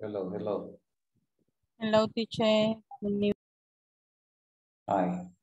Hello, hello. Hello, teacher. Hi.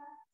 Yeah.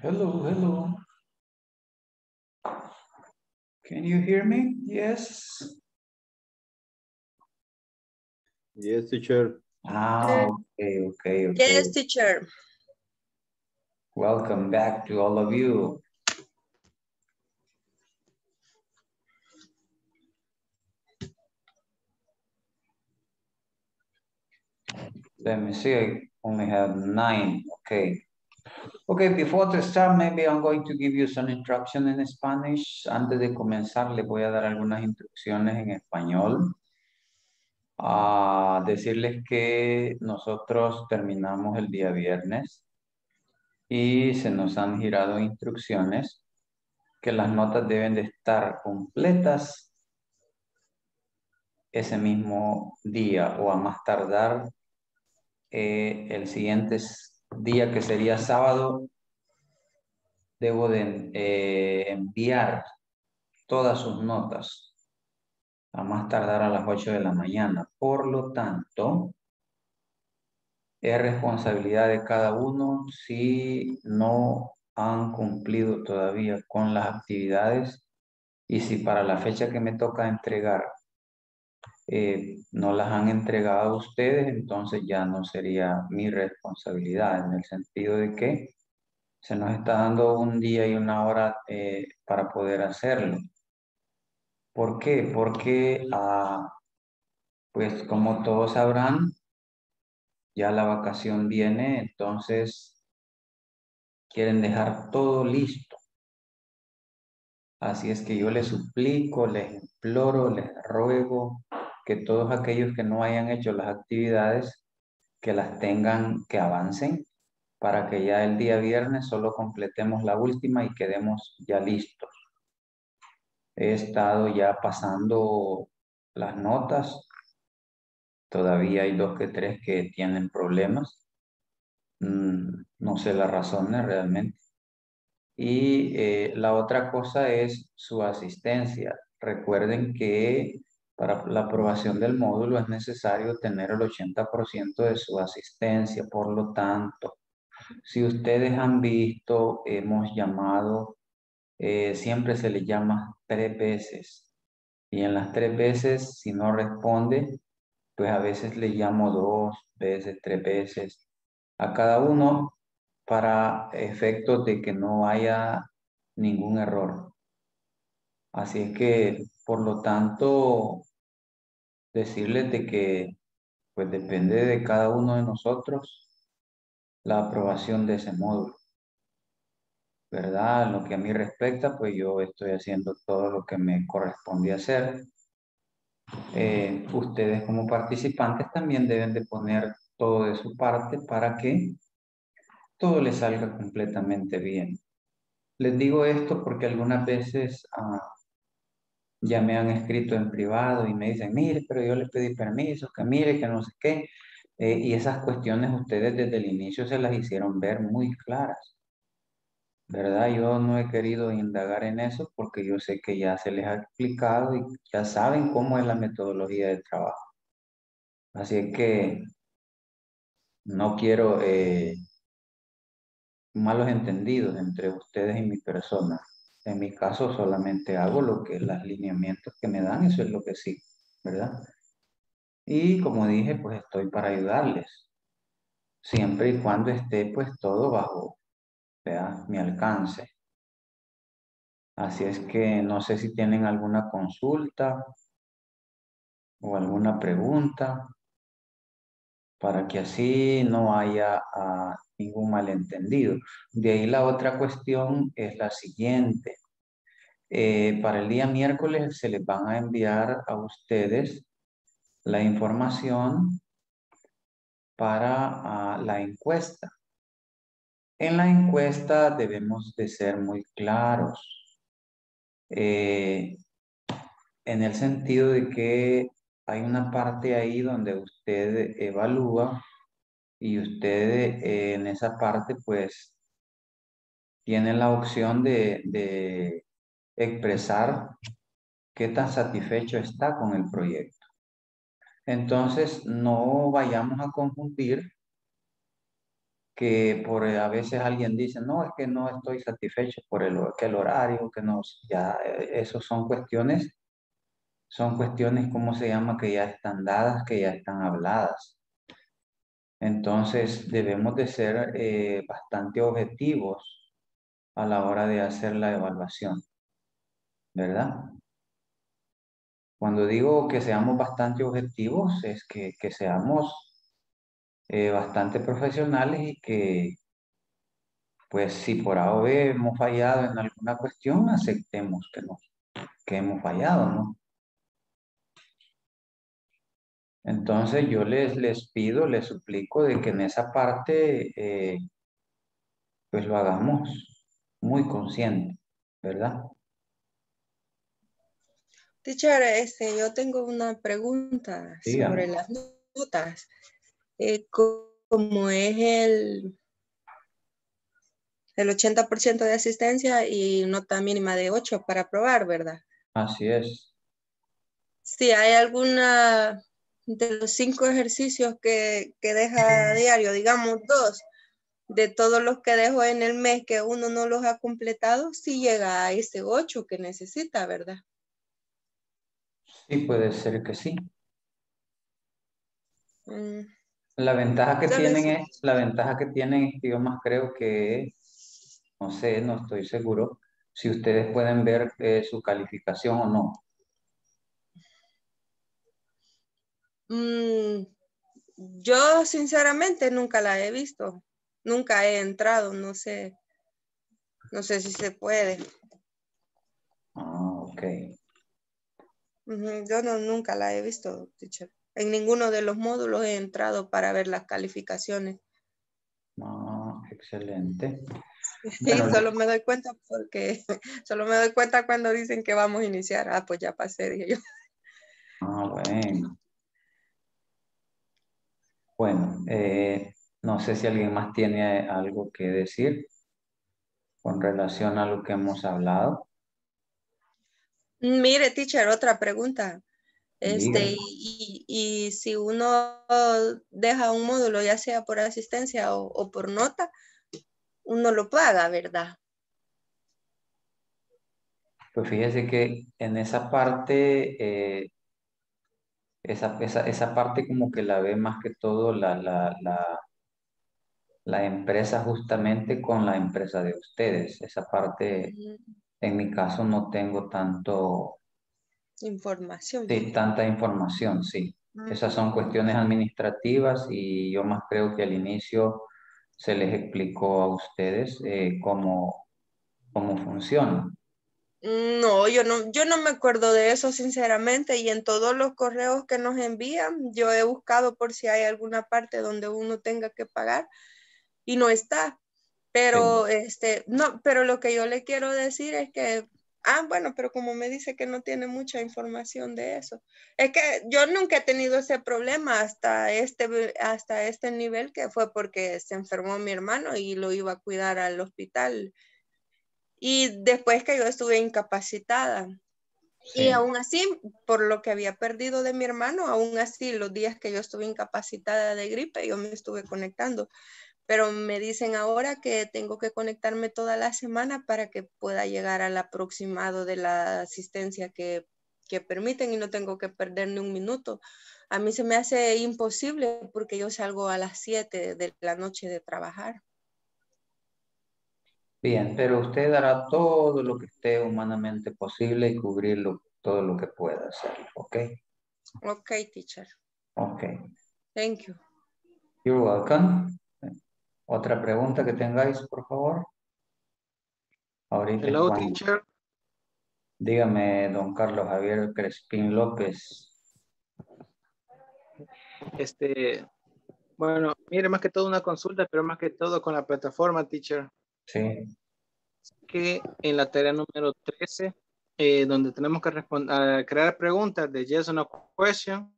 Hello, hello. Can you hear me? Yes. Yes, teacher. Ah, okay, okay, okay. Yes, teacher. Welcome back to all of you. Let me see, I only have nine, okay. Okay, before to start, maybe I'm going to give you some instruction in Spanish. Antes de comenzar, le voy a dar algunas instrucciones en español. A decirles que nosotros terminamos el día viernes y se nos han girado instrucciones que las notas deben de estar completas ese mismo día o a más tardar eh, el siguiente día que sería sábado, debo de eh, enviar todas sus notas a más tardar a las 8 de la mañana. Por lo tanto, es responsabilidad de cada uno si no han cumplido todavía con las actividades y si para la fecha que me toca entregar eh, no las han entregado a ustedes, entonces ya no sería mi responsabilidad en el sentido de que se nos está dando un día y una hora eh, para poder hacerlo. ¿Por qué? Porque, ah, pues como todos sabrán, ya la vacación viene, entonces quieren dejar todo listo. Así es que yo les suplico, les imploro, les ruego que todos aquellos que no hayan hecho las actividades, que las tengan, que avancen, para que ya el día viernes solo completemos la última y quedemos ya listos. He estado ya pasando las notas. Todavía hay dos que tres que tienen problemas. Mm, no sé las razones realmente. Y eh, la otra cosa es su asistencia. Recuerden que para la aprobación del módulo es necesario tener el 80% de su asistencia. Por lo tanto, si ustedes han visto, hemos llamado, eh, siempre se le llama tres veces. Y en las tres veces, si no responde, pues a veces le llamo dos veces, tres veces a cada uno para efectos de que no haya ningún error. Así es que, por lo tanto, decirles de que pues depende de cada uno de nosotros la aprobación de ese módulo. ¿Verdad? En lo que a mí respecta, pues yo estoy haciendo todo lo que me corresponde hacer. Eh, ustedes como participantes también deben de poner todo de su parte para que todo les salga completamente bien. Les digo esto porque algunas veces ah, ya me han escrito en privado y me dicen, mire, pero yo le pedí permiso, que mire, que no sé qué. Eh, y esas cuestiones ustedes desde el inicio se las hicieron ver muy claras. ¿Verdad? Yo no he querido indagar en eso porque yo sé que ya se les ha explicado y ya saben cómo es la metodología de trabajo. Así que no quiero eh, malos entendidos entre ustedes y mi persona. En mi caso solamente hago lo que los lineamientos que me dan, eso es lo que sí, ¿verdad? Y como dije, pues estoy para ayudarles. Siempre y cuando esté pues todo bajo mi alcance. Así es que no sé si tienen alguna consulta o alguna pregunta para que así no haya ah, ningún malentendido. De ahí la otra cuestión es la siguiente. Eh, para el día miércoles se les van a enviar a ustedes la información para ah, la encuesta. En la encuesta debemos de ser muy claros. Eh, en el sentido de que hay una parte ahí donde usted evalúa y usted eh, en esa parte pues tiene la opción de, expresar qué tan satisfecho está con el proyecto. Entonces, no vayamos a confundir que por a veces alguien dice, no, es que no estoy satisfecho por el, que el horario, que no, ya, eh, eso son cuestiones, son cuestiones, ¿cómo se llama? Que ya están dadas, que ya están habladas. Entonces debemos de ser eh, bastante objetivos a la hora de hacer la evaluación, ¿verdad? Cuando digo que seamos bastante objetivos es que, que seamos eh, bastante profesionales y que, pues si por A hemos fallado en alguna cuestión, aceptemos que, nos, que hemos fallado, ¿no? Entonces yo les, les pido, les suplico de que en esa parte, eh, pues lo hagamos muy consciente, ¿verdad? Teacher, este, yo tengo una pregunta sobre las notas. Eh, como es el, el 80% de asistencia y nota mínima de 8 para aprobar, ¿verdad? Así es. Si hay alguna de los cinco ejercicios que, que deja a diario, digamos dos, de todos los que dejo en el mes que uno no los ha completado, sí llega a ese 8 que necesita, ¿verdad? Sí, puede ser que sí. Mm, La ventaja que tienen es, la ventaja que tienen más creo que, no sé, no estoy seguro, si ustedes pueden ver eh, su calificación o no. mm, yo sinceramente nunca la he visto, nunca he entrado, no sé, no sé si se puede. Ah, ok. Yo no, nunca la he visto, teacher. En ninguno de los módulos he entrado para ver las calificaciones. Ah, excelente. Sí, Bueno, solo me doy cuenta porque solo me doy cuenta cuando dicen que vamos a iniciar. Ah, pues ya pasé, dije yo. Ah, bueno. Bueno, eh, no sé si alguien más tiene algo que decir con relación a lo que hemos hablado. Mire, teacher, otra pregunta. Este, y, y- si uno deja un módulo, ya sea por asistencia o, o por nota, uno lo paga, ¿verdad? Pues fíjese que en esa parte, eh, esa, esa, esa parte como que la ve más que todo la, la, la, la empresa justamente con la empresa de ustedes. Esa parte, Ujú, en mi caso, no tengo tanto, Información. sí, tanta información, sí. Esas son cuestiones administrativas y yo más creo que al inicio se les explicó a ustedes eh, cómo, cómo funciona. No, yo no, yo no me acuerdo de eso sinceramente y en todos los correos que nos envían, yo he buscado por si hay alguna parte donde uno tenga que pagar y no está. Pero este, no, pero lo que yo le quiero decir es que, ah, bueno, pero como me dice que no tiene mucha información de eso, es que yo nunca he tenido ese problema hasta este, hasta este nivel que fue porque se enfermó mi hermano y lo iba a cuidar al hospital y después que yo estuve incapacitada. Sí. Y aún así, por lo que había perdido de mi hermano, aún así, los días que yo estuve incapacitada de gripe, yo me estuve conectando. Pero me dicen ahora que tengo que conectarme toda la semana para que pueda llegar al aproximado de la asistencia que, que permiten y no tengo que perder ni un minuto. A mí se me hace imposible porque yo salgo a las 7 de la noche de trabajar. Bien, pero usted hará todo lo que esté humanamente posible y cubrirlo todo lo que pueda hacer, ¿ok? Ok, teacher. Ok. Thank you. You're welcome. Otra pregunta que tengáis, por favor. Ahorita Hello, teacher. Dígame, don Carlos Javier Crespín López. Este, bueno, mire, más que todo una consulta, pero más que todo con la plataforma, teacher, Sí, que en la tarea número 13, eh, donde tenemos que responder, crear preguntas de yes or no question,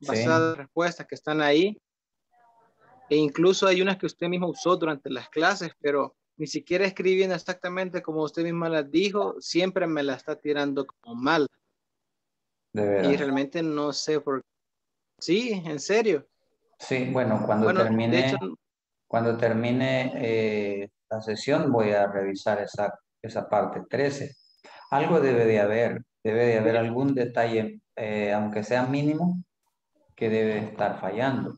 Sí. basadas en las respuestas que están ahí. E incluso hay unas que usted mismo usó durante las clases, pero ni siquiera escribiendo exactamente como usted misma las dijo, siempre me la está tirando como mal. de Y veras. realmente no sé por qué. Sí, en serio. Sí, bueno, cuando Bueno, de termine, hecho, cuando termine eh, la sesión voy a revisar esa, esa parte 13. Algo debe de haber, debe de haber algún detalle, eh, aunque sea mínimo, que debe estar fallando.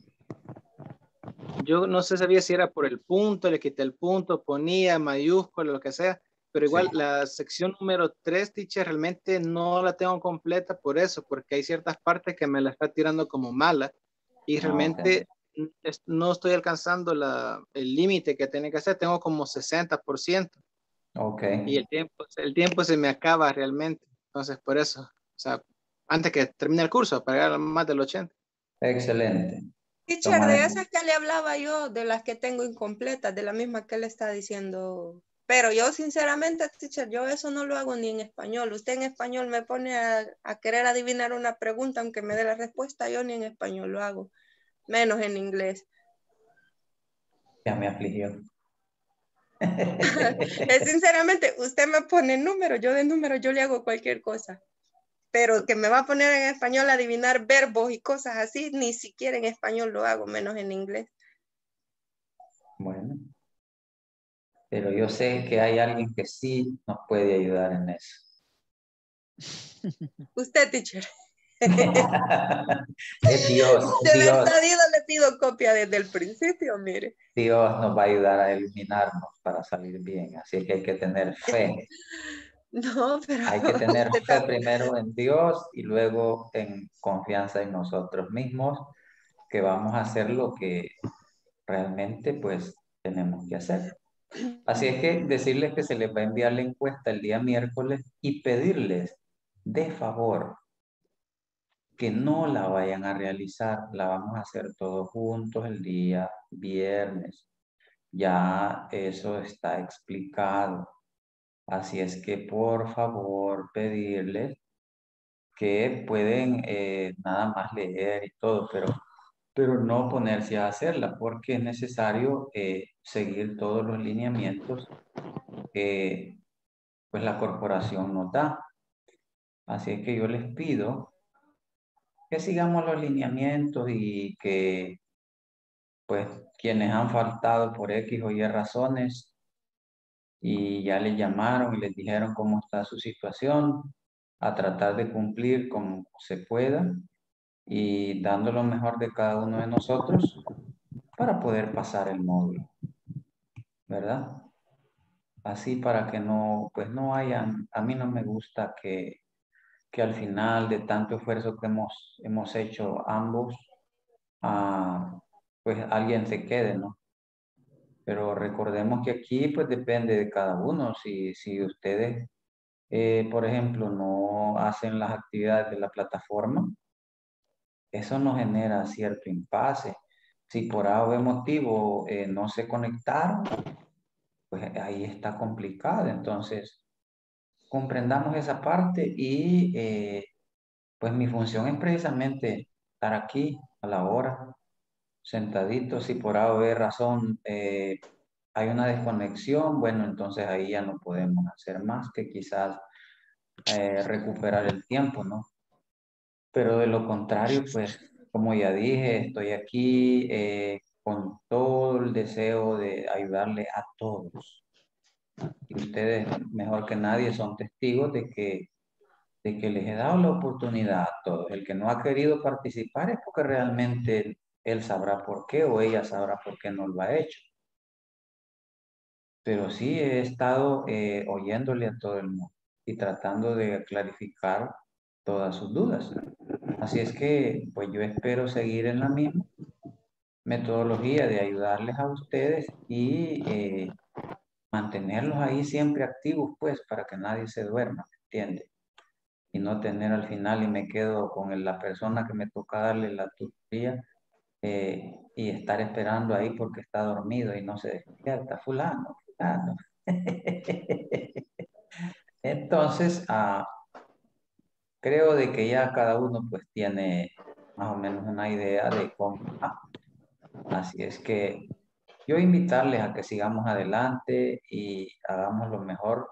Yo no sé sabía si era por el punto, le quité el punto, ponía mayúscula, lo que sea, pero igual Sí. la sección número 3, teacher, realmente no la tengo completa por eso, porque hay ciertas partes que me la está tirando como mala y Ah, realmente no estoy alcanzando la, el límite que tiene que hacer, tengo como 60% Ok. y el tiempo, el tiempo se me acaba realmente. Entonces, por eso, o sea, antes que termine el curso, para llegar más del 80. Excelente. Teacher, de esas que le hablaba yo, de las que tengo incompletas, de la misma que le está diciendo. Pero yo, sinceramente, teacher, yo eso no lo hago ni en español. Usted en español me pone a, a querer adivinar una pregunta, aunque me dé la respuesta, yo ni en español lo hago, menos en inglés. Ya me afligió. Es sinceramente, usted me pone número, yo de número yo le hago cualquier cosa. Pero que me va a poner en español a adivinar verbos y cosas así, ni siquiera en español lo hago, menos en inglés. Bueno. Pero yo sé que hay alguien que sí nos puede ayudar en eso. Usted, teacher. es Dios, De Dios, verdad, le pido copia desde el principio, mire. Dios nos va a ayudar a iluminarnos para salir bien. Así que hay que tener fe. No, pero Hay que tener fe primero en Dios y luego en confianza en nosotros mismos, que vamos a hacer lo que realmente pues tenemos que hacer. Así es que decirles que se les va a enviar la encuesta el día miércoles y pedirles de favor que no la vayan a realizar, la vamos a hacer todos juntos el día viernes. Ya eso está explicado. Así es que por favor pedirles que pueden eh, nada más leer y todo, pero, pero no ponerse a hacerla porque es necesario eh, seguir todos los lineamientos que pues la corporación nos da. Así es que yo les pido que sigamos los lineamientos y que pues quienes han faltado por X o Y razones y ya les llamaron y les dijeron cómo está su situación, a tratar de cumplir como se pueda y dando lo mejor de cada uno de nosotros para poder pasar el módulo, ¿verdad? Así para que no, pues no hayan, a mí no me gusta que, que al final de tanto esfuerzo que hemos, hemos hecho ambos, ah, pues alguien se quede, ¿no? Pero recordemos que aquí pues depende de cada uno. Si, si ustedes, eh, por ejemplo, no hacen las actividades de la plataforma, eso nos genera cierto impasse. Si por algún motivo eh, no se conectaron, pues ahí está complicado. Entonces, comprendamos esa parte y eh, pues mi función es precisamente estar aquí a la hora, sentadito. Si por A o B razón eh, hay una desconexión, bueno, entonces ahí ya no podemos hacer más que quizás eh, recuperar el tiempo, ¿no? Pero de lo contrario, pues, como ya dije, estoy aquí eh, con todo el deseo de ayudarle a todos. Y ustedes, mejor que nadie, son testigos de que, de que les he dado la oportunidad a todos. El que no ha querido participar es porque realmente él sabrá por qué o ella sabrá por qué no lo ha hecho. Pero sí he estado eh, oyéndole a todo el mundo y tratando de clarificar todas sus dudas. Así es que, pues yo espero seguir en la misma metodología de ayudarles a ustedes y eh, mantenerlos ahí siempre activos, pues, para que nadie se duerma, ¿me entiende? Y no tener al final y me quedo con la persona que me toca darle la tutoría eh, y estar esperando ahí porque está dormido y no se despierta, fulano, fulano. Entonces, ah, creo de que ya cada uno pues tiene más o menos una idea de cómo. va. Así es que yo invitarles a que sigamos adelante y hagamos lo mejor.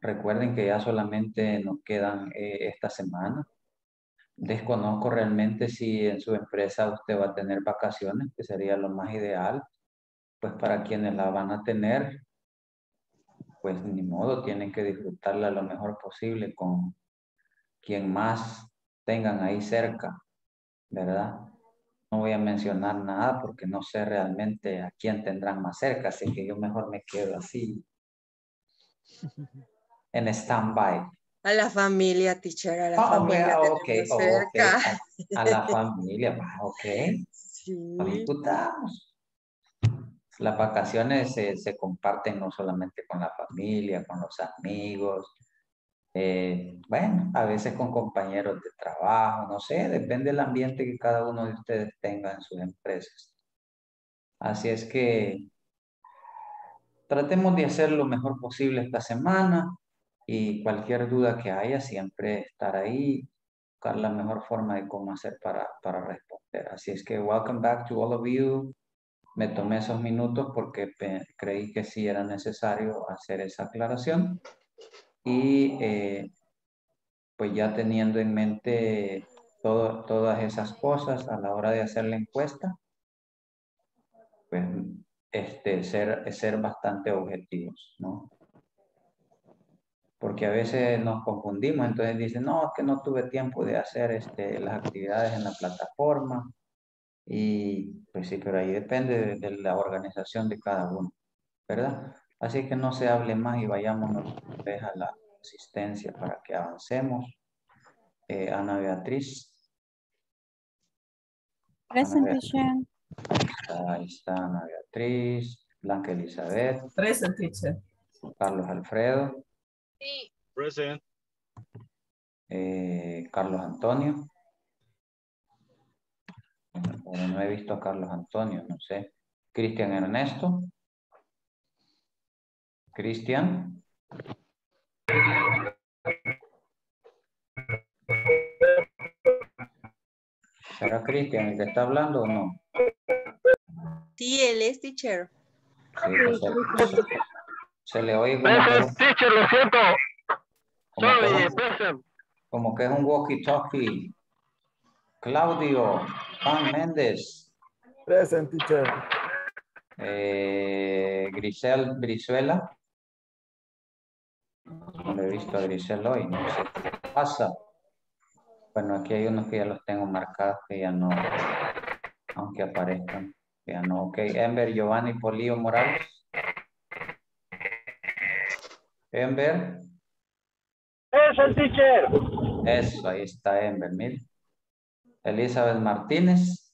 Recuerden que ya solamente nos quedan eh, esta semana. Desconozco realmente si en su empresa usted va a tener vacaciones, que sería lo más ideal. Pues para quienes la van a tener, pues ni modo, tienen que disfrutarla lo mejor posible con quien más tengan ahí cerca, ¿verdad? No voy a mencionar nada porque no sé realmente a quién tendrán más cerca, así que yo mejor me quedo así en stand-by. A la familia, teacher, a la ok, familia. ah, ok, tenemos oh, ok, cerca. A, a la familia, ok. Sí. Disfrutamos. Las vacaciones se, se comparten no solamente con la familia, con los amigos, eh, bueno, a veces con compañeros de trabajo, no sé, depende del ambiente que cada uno de ustedes tenga en sus empresas. Así es que tratemos de hacer lo mejor posible esta semana y cualquier duda que haya, siempre estar ahí, buscar la mejor forma de cómo hacer para, para responder. Así es que welcome back to all of you. Me tomé esos minutos porque creí que sí era necesario hacer esa aclaración. Y eh, pues ya teniendo en mente todo- todas esas cosas a la hora de hacer la encuesta, pues este, ser, ser bastante objetivos, ¿no? Porque a veces nos confundimos, entonces dicen, no, es que no tuve tiempo de hacer este, las actividades en la plataforma. Y pues sí, pero ahí depende de, de la organización de cada uno, ¿verdad? Así que no se hable más y vayámonos a la asistencia para que avancemos. Eh, Ana Beatriz, Present ver. teacher. ahí está Ana Beatriz, Blanca Elizabeth, Present teacher. Carlos Alfredo, Present. eh, Carlos Antonio. Bueno, no he visto a Carlos Antonio, no sé. Cristian Ernesto. Cristian. ¿Será Cristian el que está hablando o no? Sí, él es teacher. Sí, se, le oye como que, es- teacher, lo siento. como que es un- present. como que es un walkie-talkie. Claudio, Juan Méndez, Present teacher. eh, Grisel Brizuela. No lo he visto a Grisel hoy, no sé qué pasa. Bueno, aquí hay unos que ya los tengo marcados que ya no, aunque aparezcan, ya no. Ok, Ember, Giovanni, Polío, Morales. Ember, Present teacher. eso, ahí está Ember, mire. Elizabeth Martínez.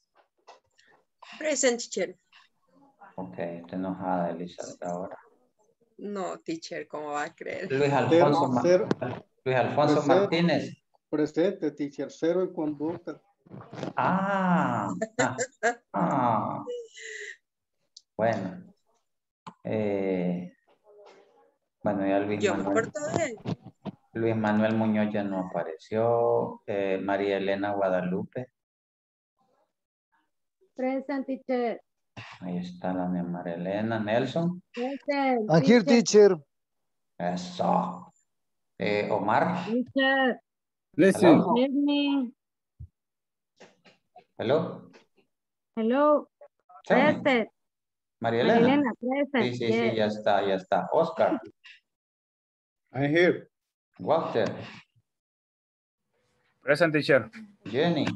Present teacher. Ok, está enojada Elizabeth ahora. No, teacher, ¿cómo va a creer? Luis Alfonso, Ma- Cero, Luis Alfonso Presente. Martínez. presente, teacher, cero en conducta. Ah, ah, ah. Bueno. Eh, bueno, ya Luis Yo Manuel. Luis Manuel Muñoz ya no apareció. Eh, María Elena Guadalupe. Present teacher. Ahí está la de María Elena. Nelson. Present. I'm here, teacher. Eso. Eh, Omar. Teacher. Listen. Hello. Hello. Present. María Elena. Elena, present. Sí, sí, sí, ya está, ya está. Oscar. I'm here. Walter. Present teacher. Jenny.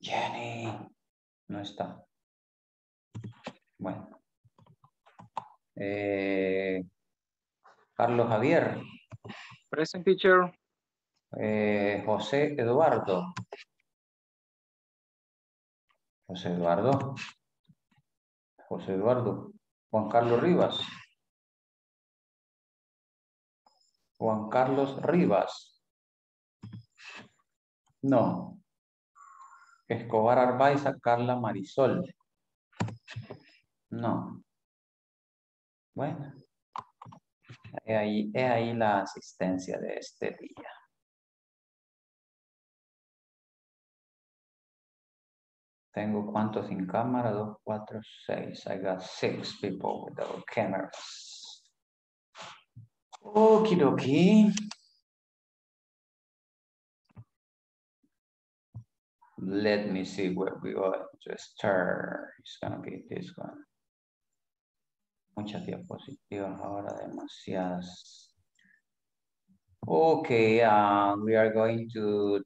Jenny. No está. Bueno. Eh, Carlos Javier. Present teacher. Eh, José Eduardo. José Eduardo. José Eduardo. Juan Carlos Rivas. Juan Carlos Rivas. No. Escobar Arbaiza, Carla Marisol. No. Bueno. Es ahí, la asistencia de este día. Tengo cuántos sin cámara? Dos, cuatro, seis. I got six people without cameras. Okie dokie. Let me see where we are to start. It's gonna be this one. Muchas diapositivas ahora, demasiadas. Okay, uh, we are going to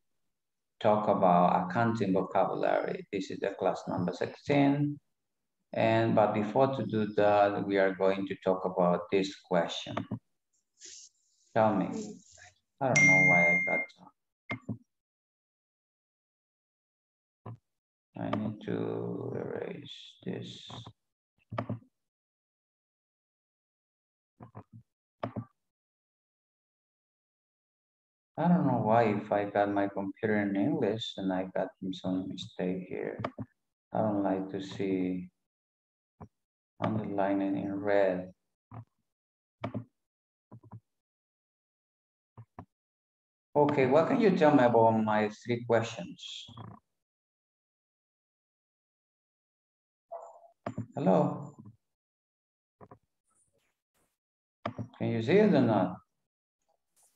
talk about accounting vocabulary. This is the class number 16. And but before to do that, we are going to talk about this question. Me. I don't know why I got I need to erase this. I don't know why if I got my computer in English and I got some mistake here. I don't like to see underlining in red. Okay, what can you tell me about my three questions? Hello? Can you see it or not?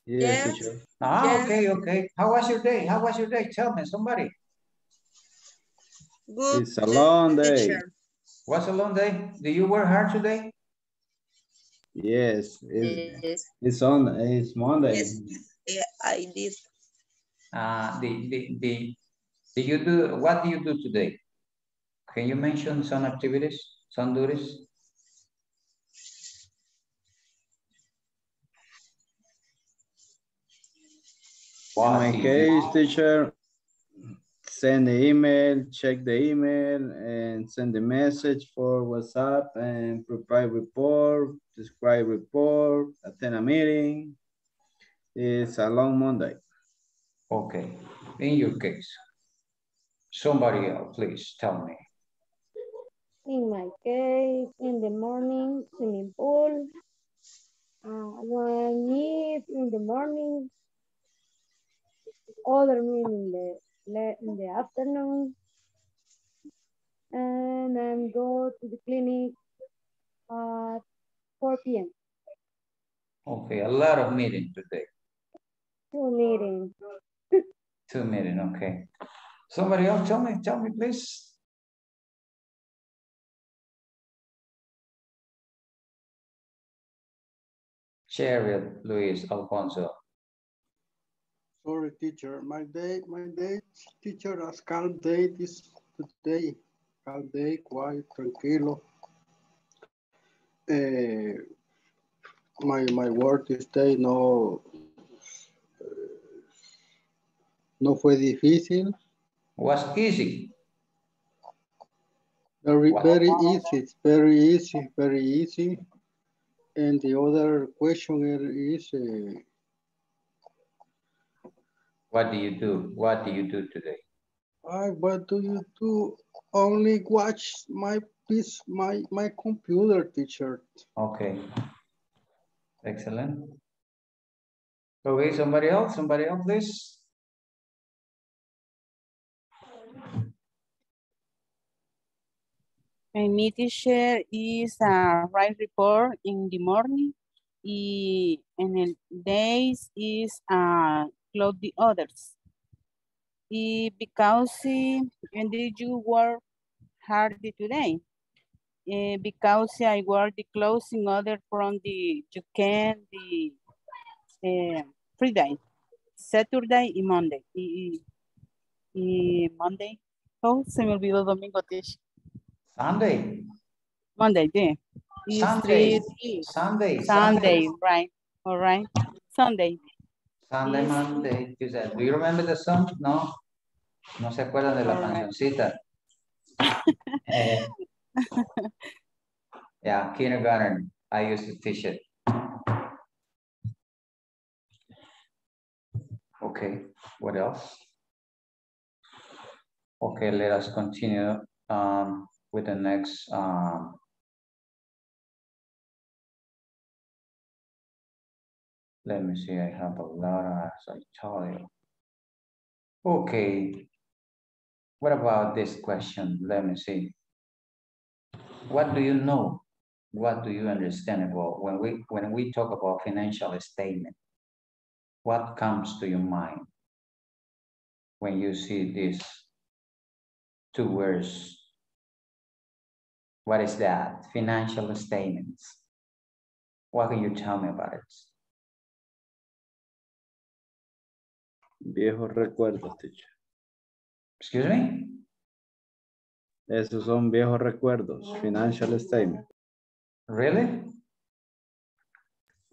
Yes. teacher. Ah, Yes. okay, okay. How was your day? How was your day? Tell me, somebody. Good. It's a long day. teacher. Was a long day? Did you work hard today? Yes, it's, Yes, it's on, it's Monday. yes, yeah, I did. Uh, the, the, the, did you do, what do you do today? Can you mention some activities, some duties? In What my do you case, teacher, send the email, check the email, and send the message for WhatsApp and prepare report, describe report, attend a meeting. It's a long Monday. Okay, in your case. Somebody else, please tell me. In my case, in the morning, swimming pool. Uh, one is in the morning, other meal in the in the afternoon, and then go to the clinic at 4 p.m. Okay, a lot of meeting today. Two meetings. Two meeting, okay. Somebody else, tell me, tell me, please. Chariot, Luis Alfonso. Sorry, teacher. My day, my day, teacher, as calm day this today. Calm day, quiet, tranquilo. Eh, my my work this day no no fue difícil. Was easy. Very very easy. It's very easy. Very easy. And the other question is. Uh, What do you do? What do you do today? I, what do you do? Only watch my piece, my my computer, teacher. Okay. Excellent. Okay, somebody else, somebody else, please. My meeting share is a right report in the morning. Y en el days is uh, close the others. Y because eh, and did you work hard today? Eh, because I work the closing order from the you can the eh, Friday, Saturday y Monday. Y, y, Monday. Oh, se me olvidó domingo, Tish. Sunday, Monday, yeah. Sunday. Sunday, Sunday, right, all right. Sunday, Sunday, Monday, Tuesday. Do you remember the song? No. No se acuerdan de la cancioncita. Eh, yeah, kindergarten. I used to teach it. Okay, what else? Okay, let us continue um, with the next um, Let me see, I have a lot as I told you. Okay. What about this question? Let me see. What do you know? What do you understand about when we when we talk about financial statement? What comes to your mind when you see these two words? What is that? Financial statements. What can you tell me about it? Viejos recuerdos, teacher. Excuse me? Esos son viejos recuerdos. Financial statement. Really?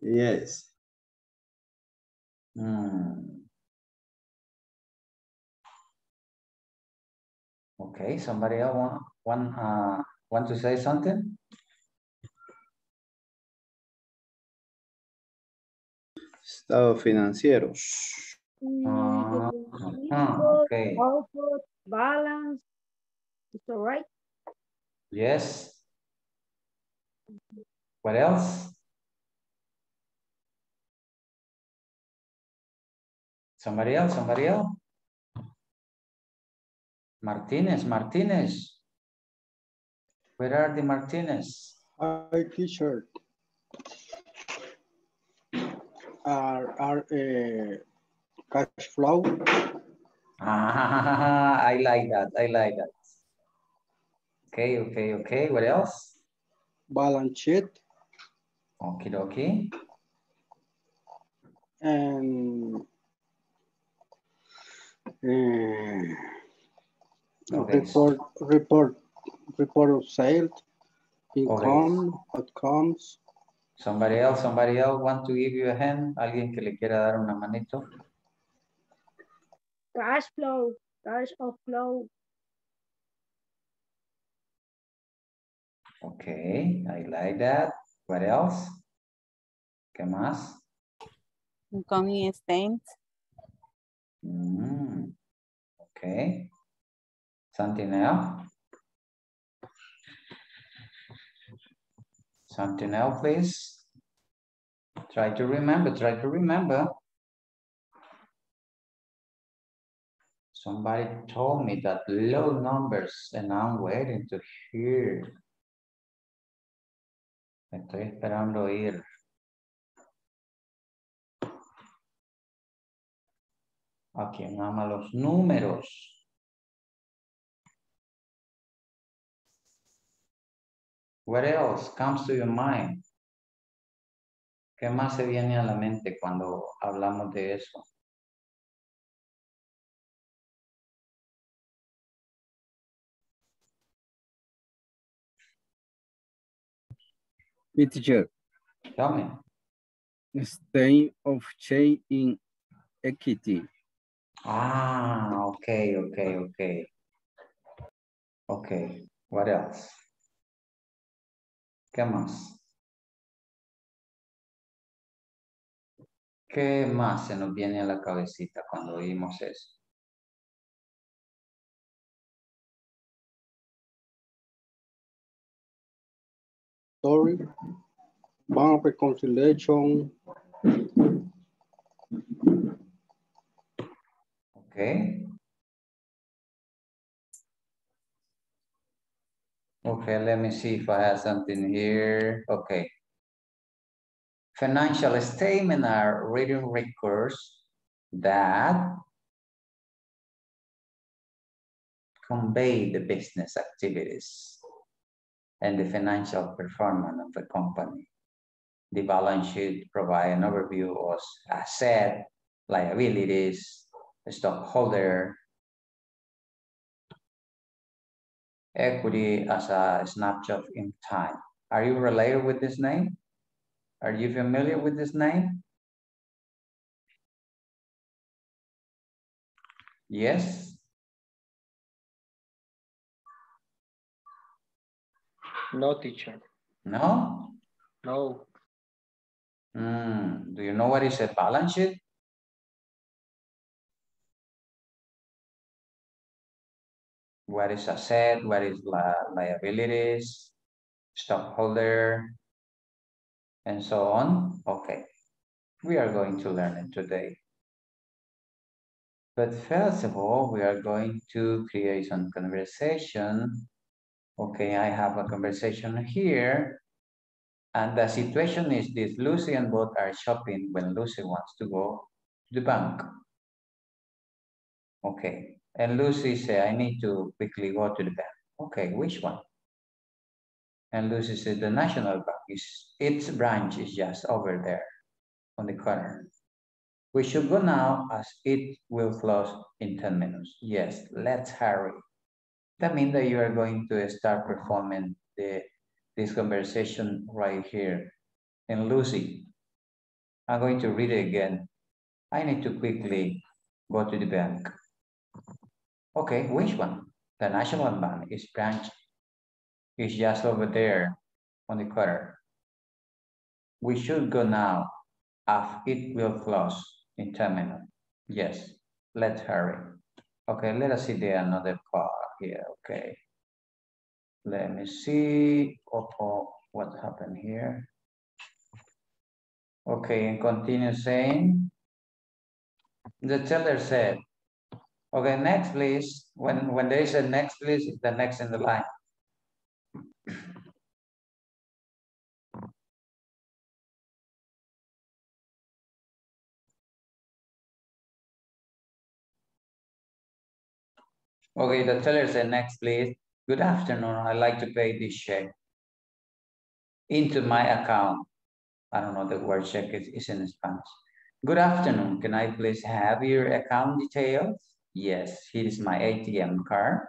Yes. Hmm. Ok, Okay, somebody else want, want, uh, want to say something? Estados financieros. Input, okay. Output, balance. It's all right. Yes. What else? Somebody else, somebody else? Martinez, Martinez. Where are the Martinez? Hi, teacher. Are, are, uh, cash flow, Ah, I like that, I like that. Okay, okay, okay, what else? balance sheet, Okie dokie. and uh, Okay. report, report, report of sales, income, outcomes, Somebody else, somebody else want to give you a hand? Alguien que le quiera dar una manito? Cash flow, cash outflow, Okay, I like that. What else? ¿Qué más? Incoming statement. Mm, okay. Something else? Something else, please? Try to remember, try to remember. Somebody told me that low numbers and I'm waiting to hear. Estoy esperando oír. A quien ama los números. What else comes to your mind? ¿Qué más se viene a la mente cuando hablamos de eso? Teacher, Tell me. state of change in equity. Ah, okay, okay, okay. Okay, what else? ¿Qué más? ¿Qué más se nos viene a la cabecita cuando oímos eso? story, bank reconciliation, Okay. Okay, let me see if I have something here. Okay. Financial statement are written records that convey the business activities and the financial performance of the company. The balance sheet provide an overview of asset, liabilities, stockholder, equity as a snapshot in time. Are you related with this name? Are you familiar with this name? Yes? No, teacher. No? No. Hmm, do you know what is a balance sheet? What is asset, what is li- liabilities, stockholder, and so on? Okay, we are going to learn it today. But first of all, we are going to create some conversation. Okay, I have a conversation here. And the situation is this, Lucy and both are shopping when Lucy wants to go to the bank. Okay, and Lucy say, I need to quickly go to the bank. Okay, which one? And Lucy said, the National Bank is, its branch is just over there on the corner. We should go now as it will close in 10 minutes. Yes, let's hurry. That means that you are going to start performing the, this conversation right here. And Lucy, I'm going to read it again. I need to quickly go to the bank. Okay, which one? The National Bank is branch is just over there on the corner. We should go now, as it will close in terminal. Yes, let's hurry. Okay, let us see the another part here, okay. Let me see, oh, oh, what happened here? Okay, and continue saying. The teller said, okay, next please. When, when they said next please, it's the next in the line. Okay, the teller said, next please. Good afternoon, I'd like to pay this check into my account. I don't know the word check is, is in Spanish. Good afternoon, can I please have your account details? Yes, here is my ATM card.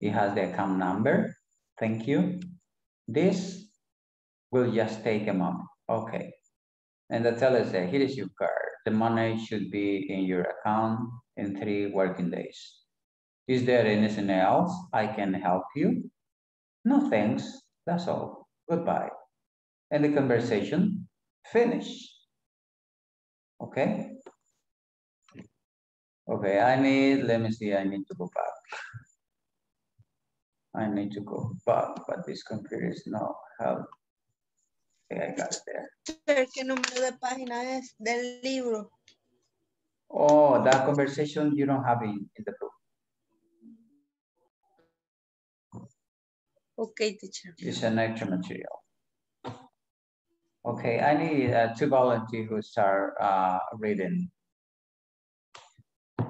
It has the account number. Thank you. This will just take a moment. Okay. And the teller said, here is your card. The money should be in your account in three working days. Is there anything else I can help you? No, thanks. That's all. Goodbye. And the conversation finished. Okay? Okay, I need, let me see, I need to go back. I need to go back, but this computer is not help. Okay, I got there. Teacher, ¿Qué número de página es del libro? Oh, that conversation you don't have in, in the book. Okay, teacher. It's an extra material. Okay, I need uh, two volunteers who start uh, reading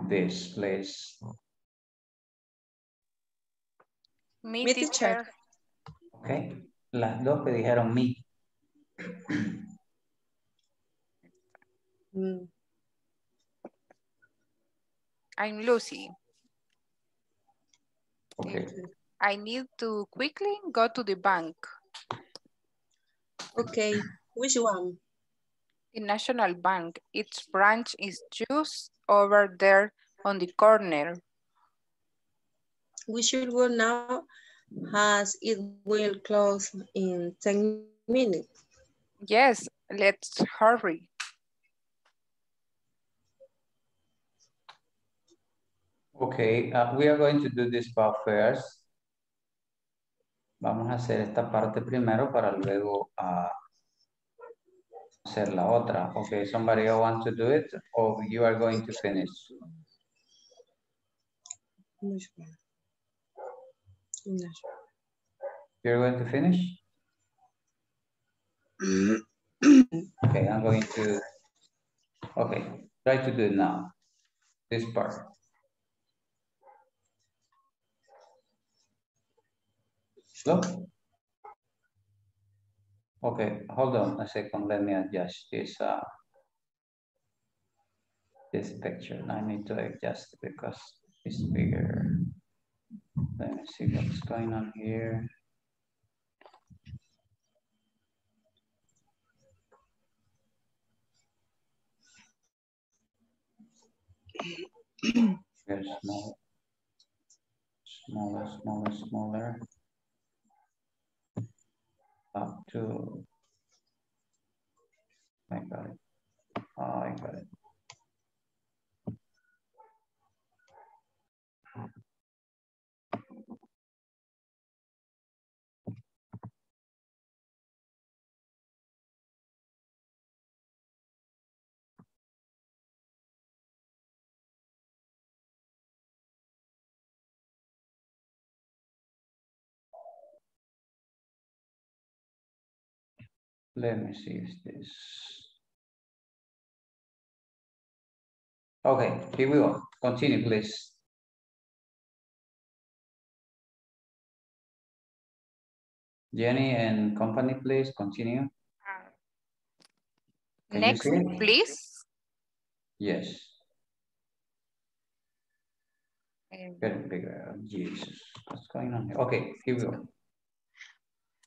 this, please. Me, Mi teacher. teacher. Okay, las dos que dijeron me. Mm, I'm Lucy. Okay, I need to quickly go to the bank. Okay, which one? The National Bank. Its branch is just over there on the corner. We should go now as it will close in 10 minutes. Yes, let's hurry. okay, uh, we are going to do this part first. Vamos a hacer esta parte primero para luego uh, hacer la otra. Okay, somebody else want to do it or you are going to finish? Which one? No. You're going to finish? Mm-hmm. Okay, I'm going to, okay, try to do it now. This part. Slow. Okay, hold on a second. Let me adjust this, uh, this picture. I need to adjust because it's bigger. Let me see what's going on here. Very small. Smaller, smaller, smaller. Up to. I got it. I got it. Let me see if this. Okay, here we go. Continue, please. Jenny and company, please continue. Can Next, please. Yes, Um, getting bigger. Jesus, what's going on here? Okay, here we go.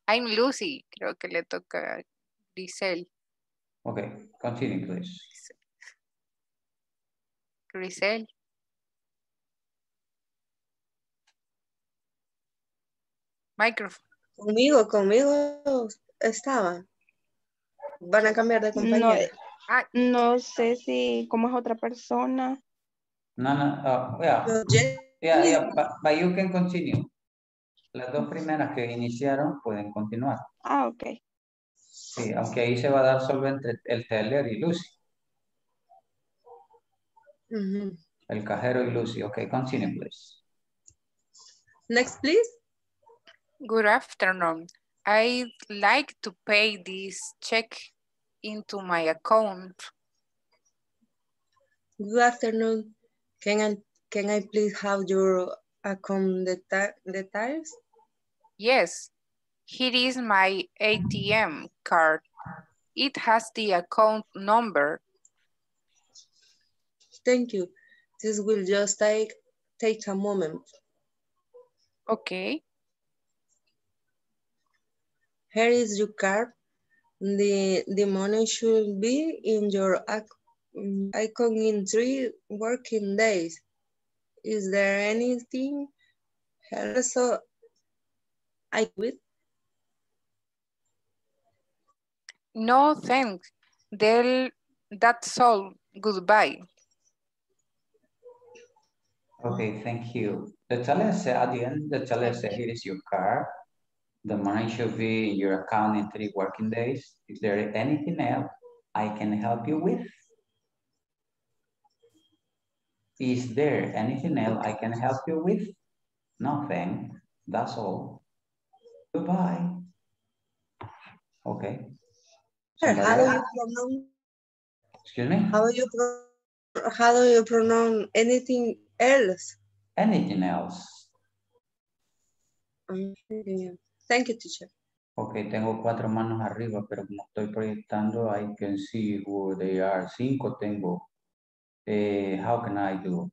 I'm Lucy. Creo que le toca Grisel. Okay, continue, please. Grisel. Microphone. Conmigo, conmigo estaba. Van a cambiar de No, compañía. Ah, no sé si como es otra persona. No, no, oh, yeah, No, yeah, yeah, but, but you can continue. Las dos primeras que iniciaron pueden continuar. Ah, ok. Sí, aunque ahí se va a dar solo entre el teller y Lucy. El cajero y Lucy. Ok, continue, please. Next, please. Good afternoon. I'd like to pay this check into my account. Good afternoon. Can I, can I please have your account deta- details? Yes, here is my ATM card. It has the account number. Thank you. This will just take, take a moment. Okay, Here is your card. The, the money should be in your account in three working days. Is there anything else I with? No thanks. That's all. Goodbye. Okay, thank you. The teller said at the end, the teller said, here is your card. The money should be in your account in three working days. Is there anything else I can help you with? Is there anything else I can help you with? Nothing. That's all. Goodbye. Okay. Sir, How do you pronounce, Excuse me? how do you, pro- how do you pronounce anything else? Anything else? Thank you, teacher. Ok, tengo cuatro manos arriba, pero como estoy proyectando, I can see who they are. Cinco tengo. Eh, how can I do?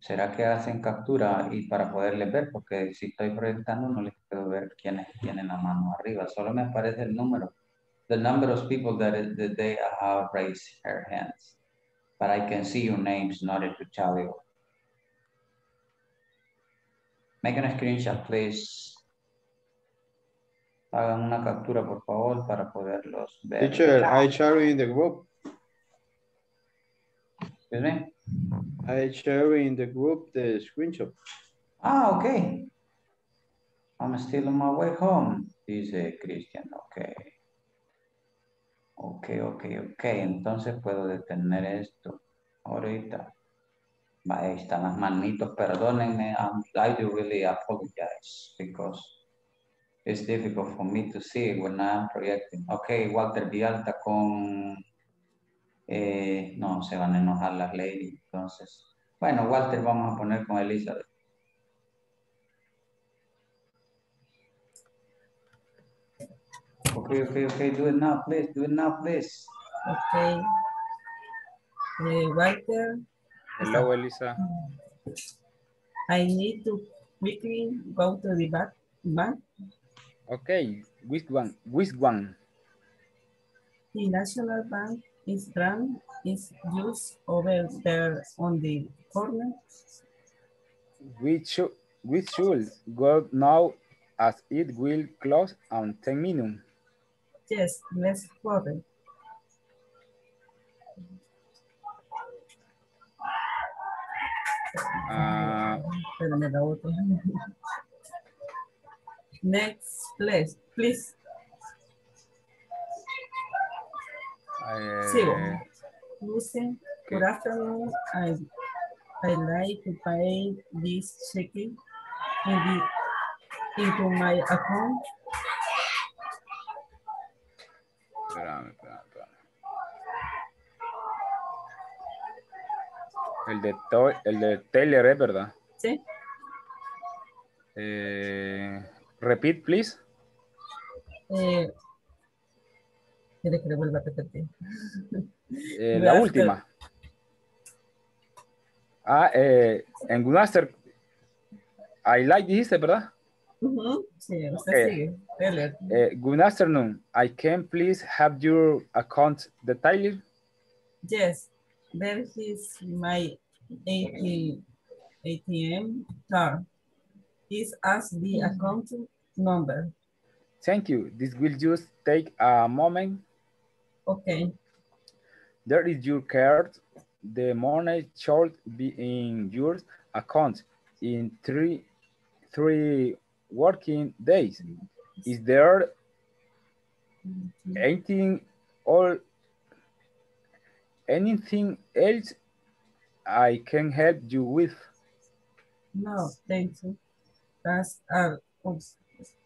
¿Será que hacen captura y para poderles ver? Porque si estoy proyectando no les puedo ver quiénes tienen la mano arriba. Solo me aparece el número. The number of people that, is- that they have raised their hands. But I can see your names in order to tell you. Make a screenshot, please. Hagan una captura, por favor, para poderlos ver. Teacher, I share in the group. Excuse me? I share in the group the screenshot. Ah, ok. I'm still on my way home, dice Christian. Ok. Ok, ok, ok. Entonces puedo detener esto ahorita. Ahí están las manitos. Perdónenme. um, I do really apologize because it's difficult for me to see when I'm projecting. Ok, Walter Vialta con... eh, no, se van a enojar las ladies. Entonces, bueno, Walter vamos a poner con Elizabeth. Okay, okay, okay. Do it now, please. Do it now, please. Okay. Eh, Walter, Hello, Elisa. I need to quickly go to the back, bank. Okay, which one? Which one? The National Bank is brand is used over there on the corner. We should we should go now as it will close on 10 minutes. Yes, let's Espérame la. Next, please, please. Sigo. eh, Lucy, good afternoon. I, I like to pay this checking in the, into my account. El de, el de Taylor, ¿es verdad? Sí. Eh, repeat, please. Eh, ¿Quieres que le vuelva a repetir? Eh, la última. Ah, eh, en Gunmaster. I like dijiste, ¿verdad? Ujú, Sí, usted Okay. sigue. Dele. Eh, good afternoon. I can please have your account detail. Yes, there is my AT, ATM card. is as the account number. Thank you. This will just take a moment. Okay. There is your card. The money should be in your account in three three working days. Is there mm-hmm. anything or anything else I can help you with? No, thank you. That's uh, all.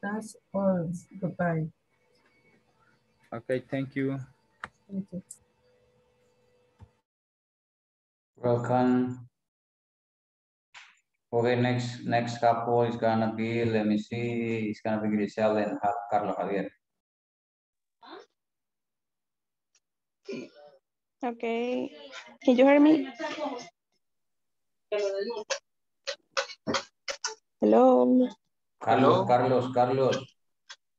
That's all. Goodbye. Okay, thank you. Thank you. Welcome. Okay, next next couple is gonna be, let me see, it's gonna be Grisel and Ja- Carlos Javier. Okay. Can you hear me? Hello. Carlos, Hello. Carlos, Carlos.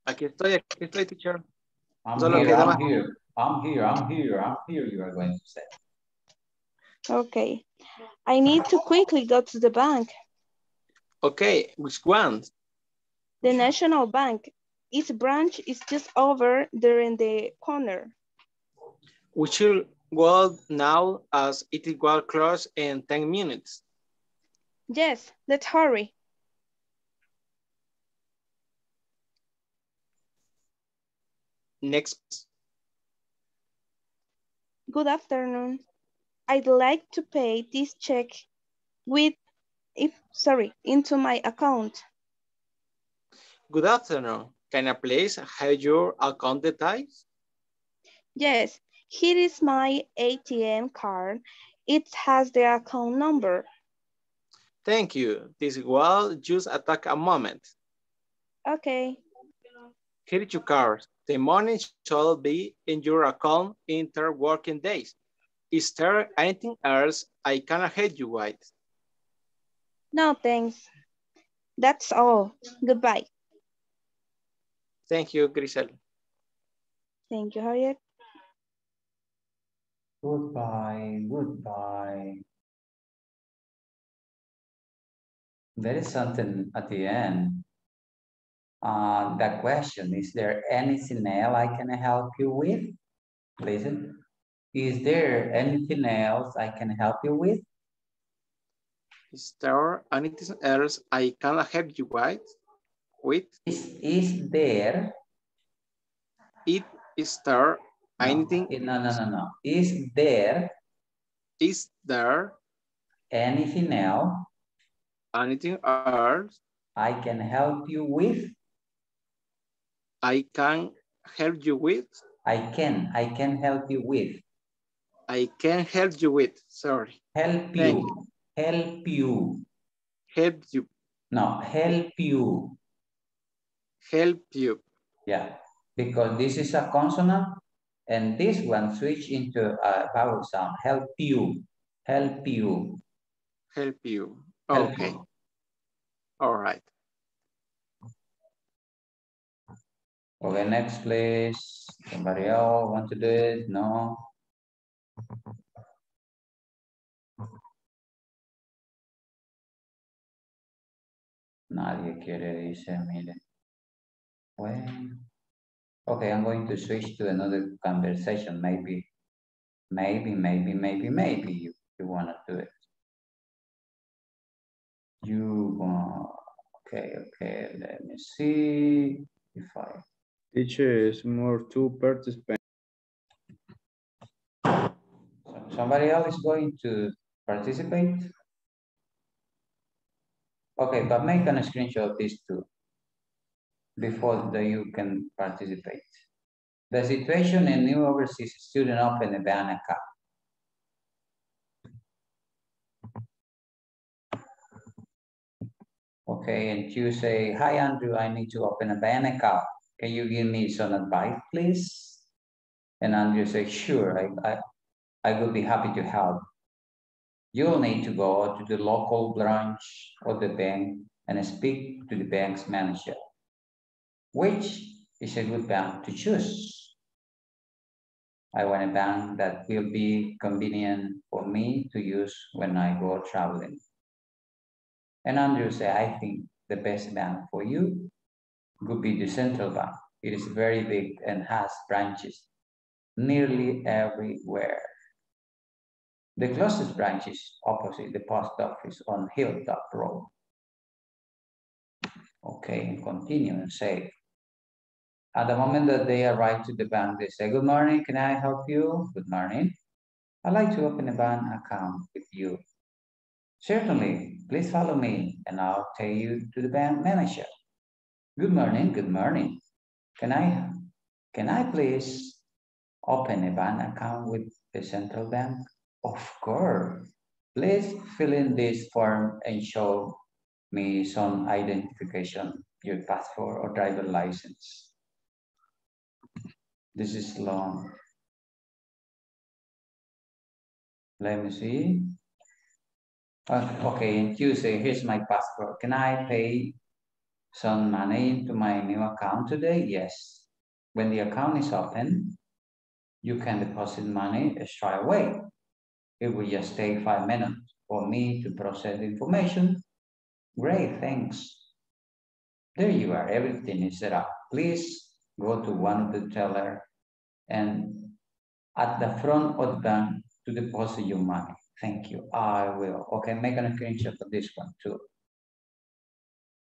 Aquí estoy, aquí estoy, teacher. I'm Solo here, I'm here, I'm here, I'm here, I'm here, you are going to say. Okay. I need to quickly go to the bank. Okay, which one? The National Bank. Its branch is just over there in the corner. We should go now as it will close in 10 minutes. Yes, let's hurry. Next, Good afternoon. I'd like to pay this check with, if, sorry, into my account. good afternoon. Can I please have your account details? Yes, here is my ATM card. It has the account number. Thank you. This will just take a moment. Okay, Here is your card. The money shall be in your account in 10 working days. Is there anything else I can help you with? no thanks. That's all. Goodbye. Thank you, Grisel. Thank you, Javier. Goodbye, goodbye. There is something at the end. Uh, that question, is there anything else I can help you with? Listen, is there anything else I can help you with? Is there anything else I can help you with? With Is, is there, it, is there anything, no, no, no, no. Is there is there anything else anything else I can help you with? I can help you with? I can, I can help you with. I can help you with, sorry. Help Thank you, help you. Help you, No, help you. help you. Yeah, because this is a consonant and this one switch into uh, a vowel sound. Help you, help you. Help you. Help Okay, you. all right. Okay, next please. Somebody else want to do it? No? Nadie quiere, dice, mire. Bueno. Okay, I'm going to switch to another conversation. Maybe, maybe, maybe, maybe, maybe you, you want to do it. You, uh, okay, okay, let me see if I, Teacher is more two participants. somebody else is going to participate? Okay, but make a screenshot of these two before the, you can participate. The situation in new overseas student open a bank account. Okay, and you say, hi Andrew, I need to open a bank account. Can you give me some advice, please? And Andrew say, sure, I, I, I will be happy to help. You'll need to go to the local branch of the bank and speak to the bank's manager. Which is a good bank to choose? I want a bank that will be convenient for me to use when I go traveling. And Andrew said, I think the best bank for you would be the central bank. It is very big and has branches nearly everywhere. The closest branch is opposite the post office on Hilltop Road. Okay, and continue and say, at the moment that they arrive to the bank, they say, good morning, can I help you? Good morning. I'd like to open a bank account with you. Certainly, please follow me and I'll take you to the bank manager. Good morning, good morning. Can I, can I please open a bank account with the central bank? Of course. Please fill in this form and show me some identification, your passport or driver license. This is long. Let me see. Uh, okay, and Tuesday, here's my passport. Can I pay some money into my new account today? Yes. When the account is open, you can deposit money straight away. It will just take five minutes for me to process the information. Great, thanks. There you are, everything is set up. Please go to one of the teller and at the front of the bank to deposit your money. Thank you. I will. Okay, make a screenshot of this one too.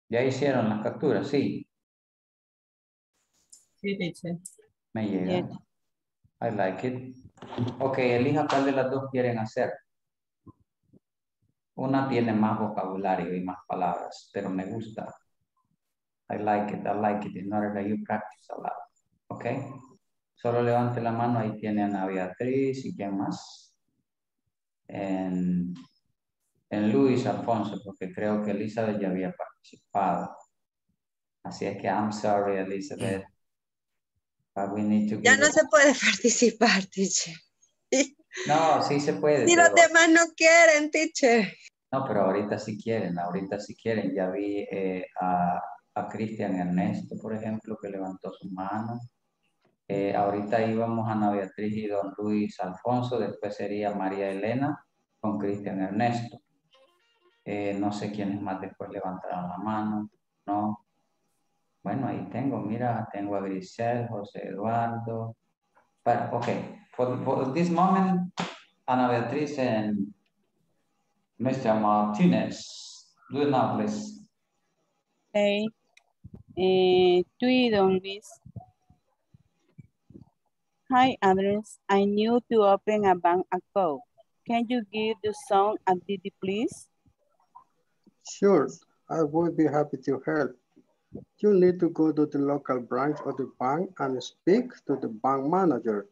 ¿Ya hicieron las capturas? Sí. Sí, teacher. Me llega. I like it. Ok, elija cuál de las dos quieren hacer. Una tiene más vocabulario y más palabras, pero me gusta. I like it, I like it in order that you practice a lot. Ok. Solo levante la mano, ahí tiene a Ana Beatriz y quién más. En, en Luis Alfonso, porque creo que Elizabeth ya había participado. Así es que I'm sorry, Elizabeth. But we need to Ya no it- se puede participar, teacher. No, sí se puede. Si los pero- demás no quieren, teacher. No, pero ahorita sí quieren, ahorita sí quieren. Ya vi eh, a, a Cristian Ernesto, por ejemplo, que levantó su mano. Eh, ahorita íbamos a Ana Beatriz y Don Luis Alfonso, después sería María Elena con Cristian Ernesto. Eh, no sé quiénes más después levantaron la mano, ¿no? Bueno, ahí tengo, mira, tengo a Grisel, José Eduardo. But, okay, for, for this moment, Ana Beatriz and Mr. Martinez, do it now, please. Okay. Eh, to you, Hi, Andres. I need to open a bank account. Can you give the song a Didi, please? Sure, I would be happy to help. You need to go to the local branch of the bank and speak to the bank manager.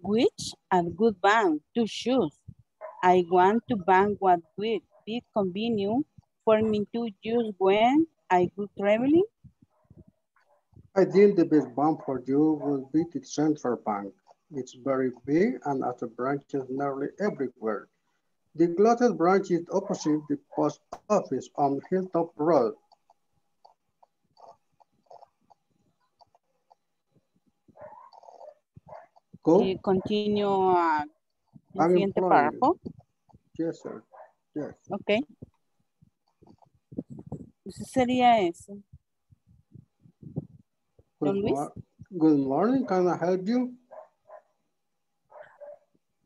Which a good bank to choose. I want to bank what would be convenient for me to use when I go traveling. I think the best bank for you will be the central bank. It's very big and has branches nearly everywhere. The closest branch is opposite the post office on Hilltop Road. Go. Eh, continue uh, el siguiente párrafo. Yes, sir. Yes. Ok. Eso sería eso. Good, Luis? mor- good morning. Can I help you?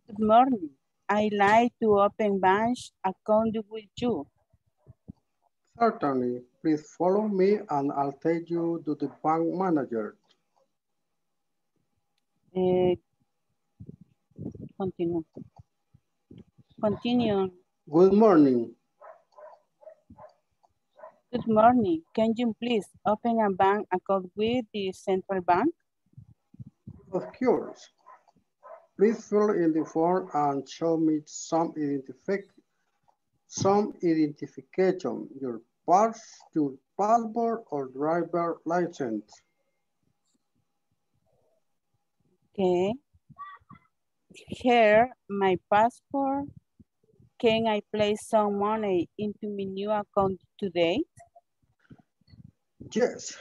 Good morning. I like to open bank account with you. Certainly. Please follow me and I'll take you to the bank manager. Eh, continue. Continue. Good morning. Good morning. Can you please open a bank account with the central bank? Of course. Please fill in the form and show me some identific some identification, your pass, your passport or driver license. Okay. Here, my passport. Can I place some money into my new account today? Yes.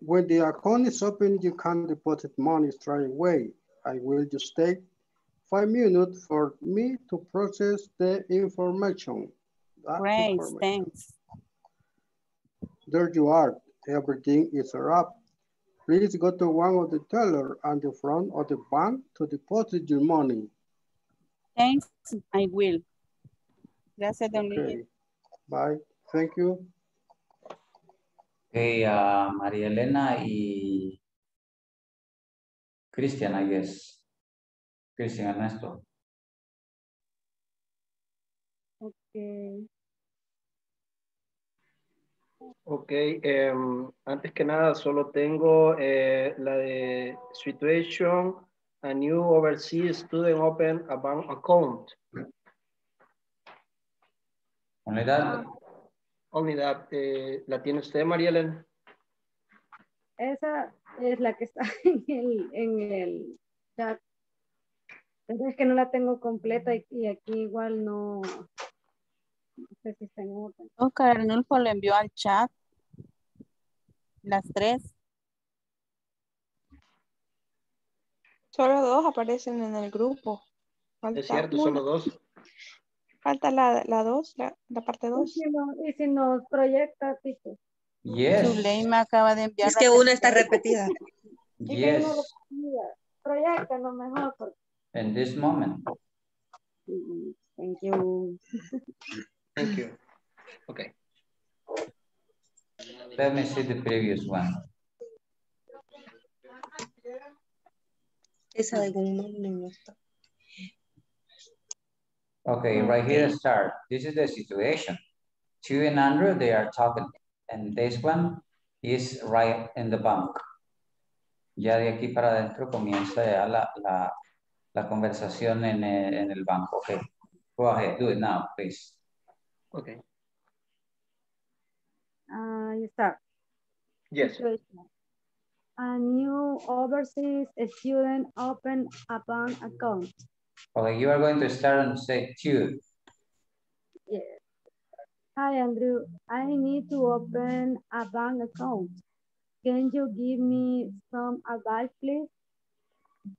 When the account is open, you can deposit money straight away. I will just take five minutes for me to process the information. That Great, information. thanks. There you are. Everything is wrapped. Please go to one of the teller and the front of the bank to deposit your money. Thanks, I will. Gracias, don Luis. Okay. Bye. Thank you. Okay, uh, María Elena y Cristian, I guess. Cristian Ernesto. Okay. Ok, em, antes que nada solo tengo eh, la de situation, a new overseas student open a bank account. Only that? Only that, eh, ¿la tiene usted, María Elena? Esa es la que está en el, en el chat. Pero es que no la tengo completa y, y aquí igual no, no sé si está en orden. Oscar Arnulfo le envió al chat las tres. Solo dos aparecen en el grupo. Falta Es cierto, una. solo dos. Falta la, la dos, la, la parte Y dos. si nos, y si nos proyecta, teacher. Yes, Zuleima acaba de enviar. Es que una está repetida. No yes, sabía. Proyectanos mejor. Porque... in this moment. Thank you. Thank you. Ok. Let me see the previous one. Esa de algún nombre no está. Okay, right here start. This is the situation. Chu and Andrew, they are talking. And this one is right in the bank. Ya de aquí para adentro comienza ya la, la, la conversación en el, en el banco. Okay, go ahead, do it now, please. Ok. Ah, you start. Yes. A new overseas student open a bank account. Okay, you are going to start and say two. Yes. Hi, Andrew. I need to open a bank account. Can you give me some advice, please?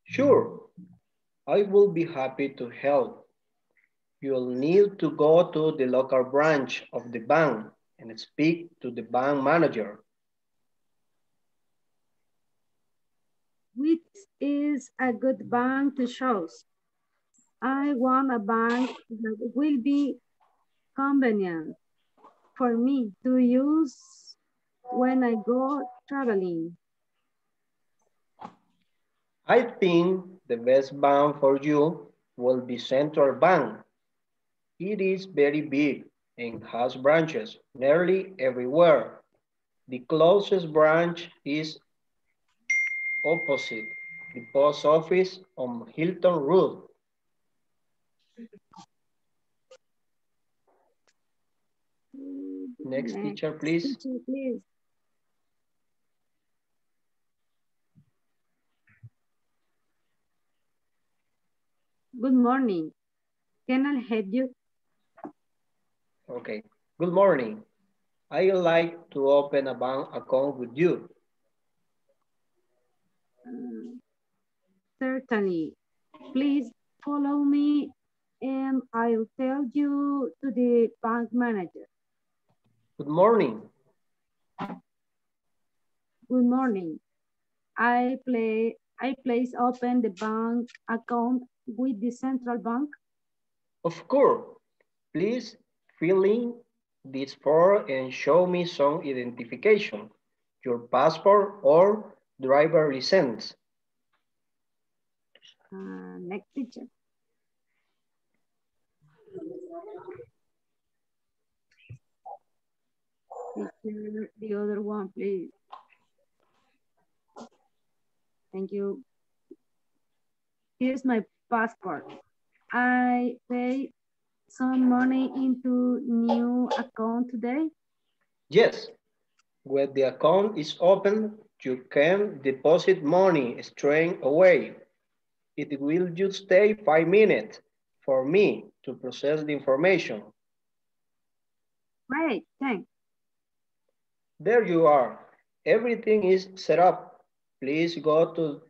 Sure. I will be happy to help. You'll need to go to the local branch of the bank and speak to the bank manager. Which is a good bank to choose? I want a bank that will be convenient for me to use when I go traveling. I think the best bank for you will be Central Bank. It is very big and has branches nearly everywhere. The closest branch is opposite the post office on Hilton Road. Next teacher, please. Teacher, please. Good morning. Can I help you? Okay, good morning. I would like to open a bank account with you. Uh, certainly. Please follow me and I'll tell you to the bank manager. Good morning. Good morning. I play I please open the bank account with the central bank. Of course. Please fill in this form and show me some identification, your passport or driver license. Uh, next teacher. Teacher, the other one, please. Thank you. Here's my passport. I pay some money into new account today. Yes, when the account is open, you can deposit money straight away. It will just take five minutes for me to process the information. Great, thanks. There you are. Everything is set up. Please go to,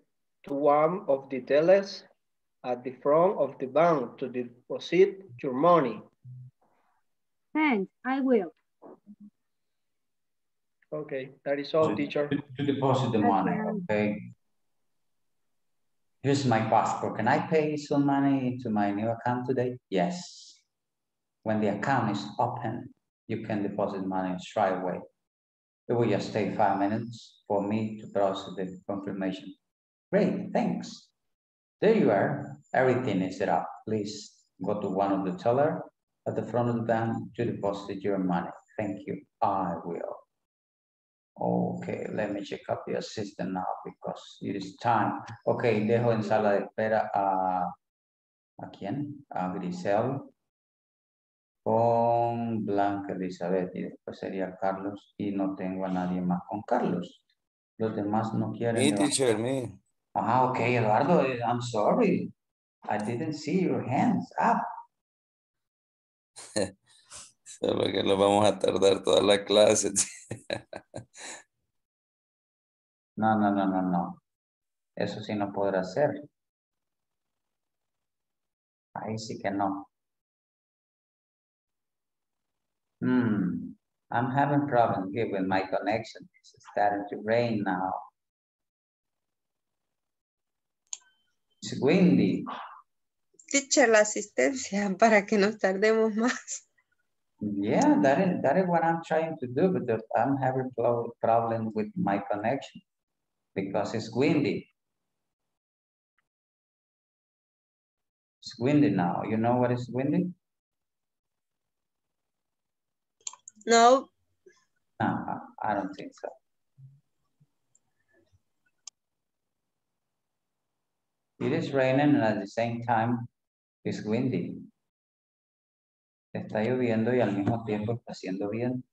to one of the tellers at the front of the bank to deposit your money. Thanks, I will. Okay, that is all, teacher. To, to deposit the money, okay? Here's my passport. Can I pay some money into my new account today? Yes. When the account is open, you can deposit money straight away. It will just take five minutes for me to process the confirmation. Great, thanks. There you are. Everything is set up. Please go to one of the teller at the front of the bank to deposit your money. Thank you. I will. Okay, let me check up the assistant now because it is time. Okay, dejo en sala de espera a, ¿a quién? A Grisel con Blanca Elizabeth y después sería Carlos y no tengo a nadie más con Carlos. Los demás no quieren. Me, teacher, me. Ah, okay, Eduardo, eh, I'm sorry. I didn't see your hands up. Solo que lo vamos a tardar toda la clase. No, no, no, no, no. Eso sí no podrá ser. Ahí sí que no. Hmm, I'm having problems here with my connection. It's starting to rain now. It's windy. Teacher, la asistencia para que nos tardemos más. Yeah, that is, that is what I'm trying to do, but I'm having pro- problem with my connection because it's windy. It's windy now. You know what is windy? No, No, I- I don't think so. It is raining and at the same time it's windy. Está lloviendo y al mismo tiempo está haciendo viento.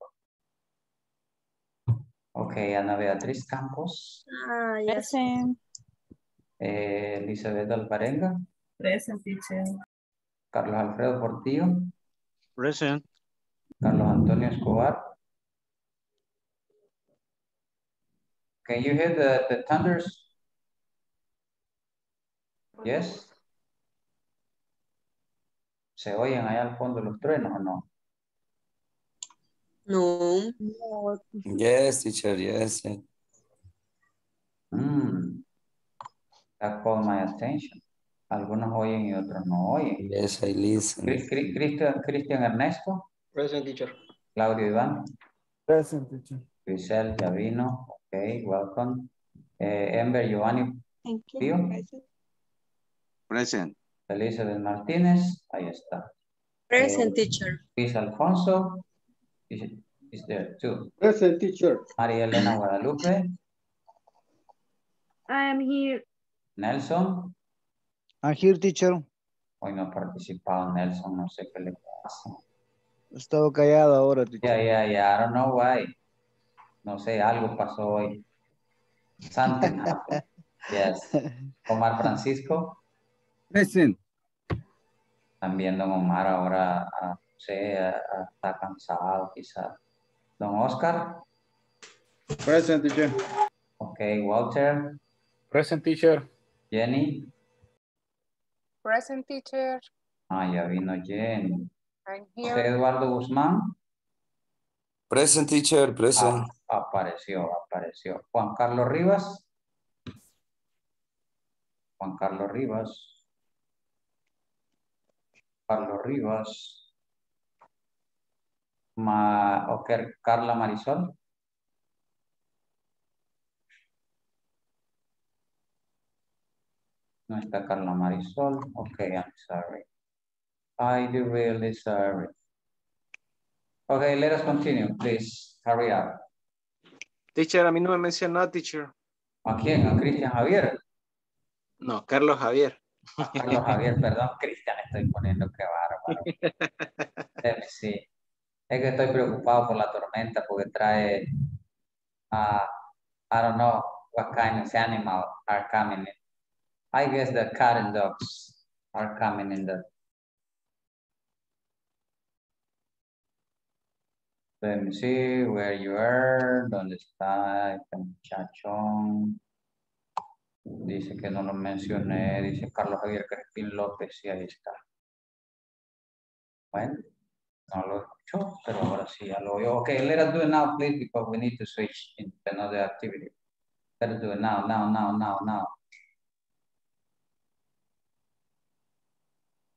Ok, Ana Beatriz Campos, ah, ya sé. Present. eh, Elizabeth Alvarenga, Present, teacher. Carlos Alfredo Portillo, Present. Carlos Antonio Escobar. Can you hear the, the thunders? Yes? ¿Se oyen allá al fondo los truenos o no? No. Yes, teacher, yes. Mm. That caught my attention. Algunos oyen y otros no oyen. Yes, I listen. Cri- Cri- Cristian, Cristian Ernesto, Present, teacher. Claudio Iván, Present, teacher. Grisel Javino, okay, welcome. Eh, Ember Giovanni Thank you. Pío, Present. Present. Elizabeth Martínez, ahí está. Present, Eh, teacher. Luis Alfonso, is, is there too. Present teacher. María Elena Guadalupe, I am here. Nelson, I'm here, teacher. hoy no ha participado Nelson, no sé qué le pasa. He estado callado ahora, teacher. Yeah, yeah, yeah, I don't know why. No sé, algo pasó hoy. Something happened. Yes. Omar Francisco, Present. también don Omar ahora, ah, no sé, ah, ah, está cansado quizás. Don Oscar, Present, teacher. ok, Walter, Present teacher. Jenny, Present teacher. ah, ya vino Jenny. I'm José. Eduardo Guzmán, Present, teacher, present. ah, apareció, apareció. Juan Carlos Rivas, Juan Carlos Rivas, Carlos Rivas, Ma, ok, Carla Marisol, no está Carla Marisol, ok, I'm sorry. I do really sorry. Okay, let us continue, please, hurry up. Teacher, a mí no me menciona, teacher. ¿A quién? ¿A Cristian Javier? No, Carlos Javier. Carlos Javier, perdón, Cristian, estoy poniendo qué bárbaro. Sí, es que estoy preocupado por la tormenta porque trae, ah, I don't know what kind of animal are coming in. I guess the cat and dogs are coming in the. Let me see where you are, dónde está este muchachón. Dice que no lo mencioné, dice Carlos Javier Crespín López, y ahí está. Bueno, No lo escuchó, pero ahora sí ya lo oyó. Okay, let us do it now, please, because we need to switch into another activity. Let us do it now, now, now, now, now.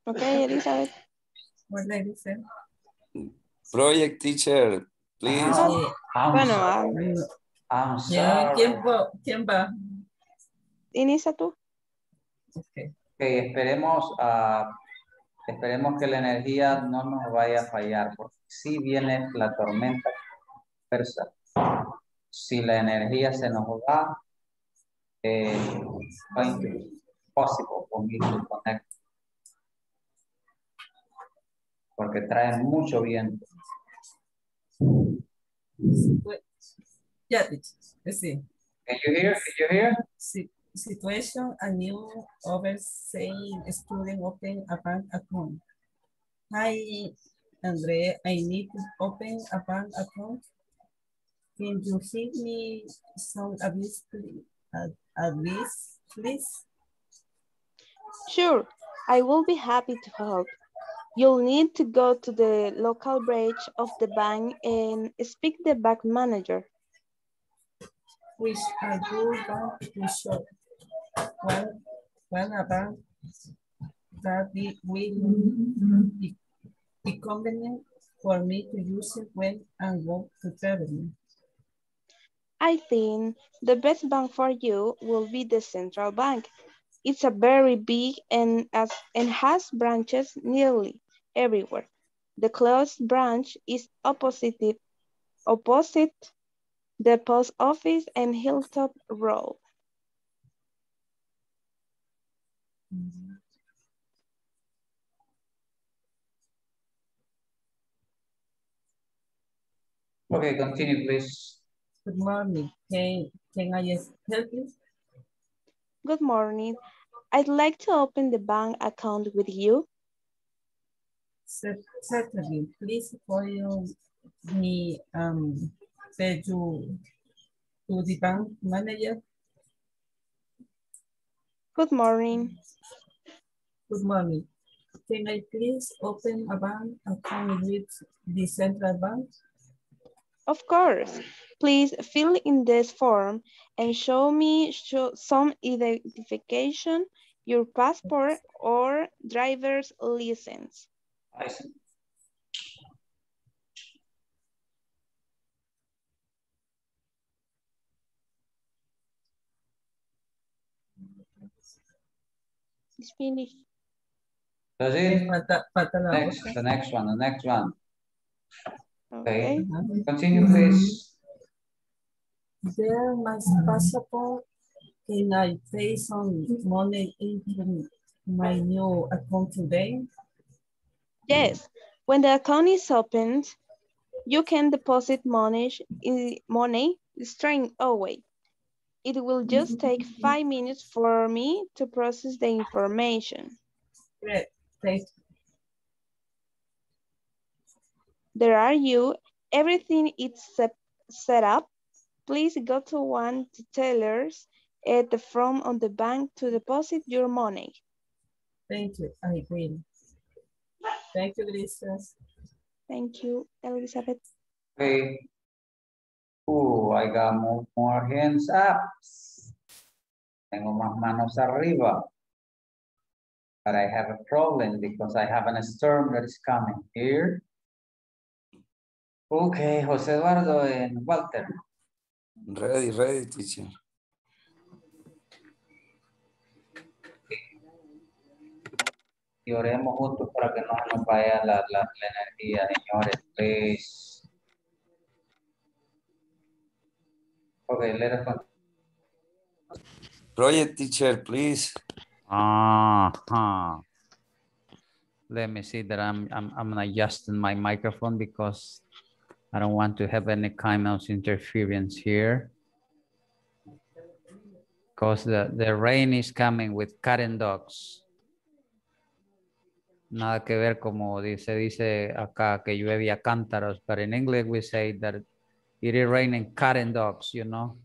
Okay, Elizabeth. What did I say? Project teacher, please. Ah, I'm Bueno, sorry. I'm Ya, ¿quién sorry. va? ¿Quién va? Inicia tú. Okay. Ok, esperemos, ah, esperemos que la energía no nos vaya a fallar, porque si viene la tormenta persa, si la energía se nos va, eh, possible for me to connect. Porque trae mucho viento. Situ- Yeah, teacher. Let's see. Can you hear? Can you hear? Si- Situation, a new overseeing student open a bank account. Hi, Andre, I need to open a bank account. Can you give me some advice, please? Ad- Advice, please? Sure, I will be happy to help. You'll need to go to the local branch of the bank and speak the bank manager. Which I do want to show. One, one a bank that it will be, be convenient for me to use it when I go to traveling. I think the best bank for you will be the central bank. It's a very big and, as, and has branches nearly everywhere. The closest branch is opposite, opposite the post office and Hilltop Road. Okay, continue, please. Good morning. Can, can I help you? Good morning. I'd like to open the bank account with you. Certainly, please follow me um to to the bank manager. Good morning. Good morning. Can I please open a bank account with the central bank? Of course. Please fill in this form and show me show some identification, your passport or driver's license. License. It's finished. That's it? Falta, falta la Next, otra. the next one, the next one. Okay, Okay. continue, please. There my passport. Can I pay some money into my new account today? Yes, when the account is opened, you can deposit money, money straight away. It will just mm-hmm. take five minutes for me to process the information. Great, thank you. There are you, everything is set, set up. Please go to one of the tellers at the front of the bank to deposit your money. Thank you, I agree. Thank you, Gracias. Thank you, Elizabeth. Okay. Uh, I got more, more hands up. Tengo más manos arriba. But I have a problem because I have a storm that is coming here. Okay, José Eduardo and Walter. Ready, ready, teacher. Y oremos juntos para que no nos vaya la, la, la energía, señores, please. Okay, let us continue. Project teacher, please. Uh-huh. Let me see that I'm, I'm, I'm adjusting my microphone because I don't want to have any kind of interference here. Because the, the rain is coming with and dogs. Nada que ver como dice, dice acá que llueve a cántaros, but in English we say that it is raining and dogs, you know?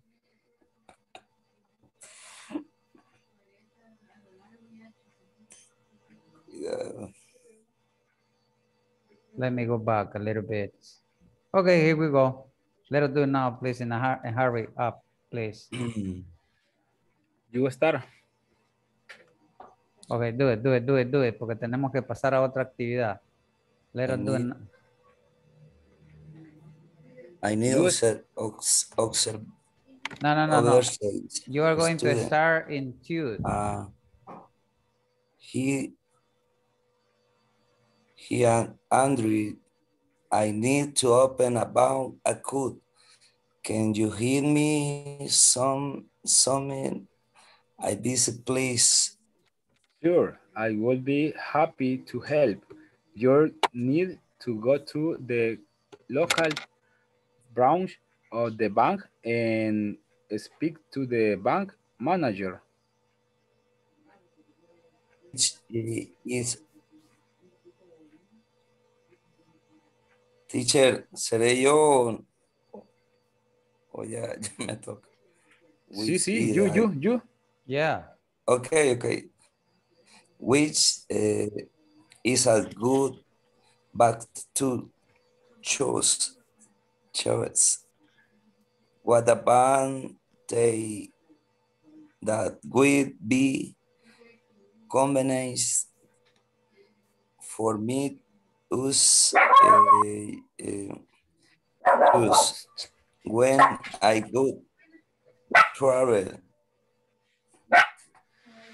Cuidado. Let me go back a little bit. Okay, here we go. Let us do it now, please, in and hurry up, please. You start. Okay, do it, do it, do it, do it, porque tenemos que pasar a otra actividad. Let us do it. now. I need observe, obs- observe, No, no, no, no. You are going to start in two. Uh, he, he and Andrew, I need to open a code. Can you hear me some, some, I visit please? Sure, I will be happy to help. You'll need to go to the local branch of the bank and speak to the bank manager. Which Teacher, ¿seré yo o ya, ya me toca? Sí, sí, is you, I- you, you. Yeah. Okay, okay. Which uh, is a good back to choose choice. What about they that would be convenience for me use uh, uh, use when I go travel.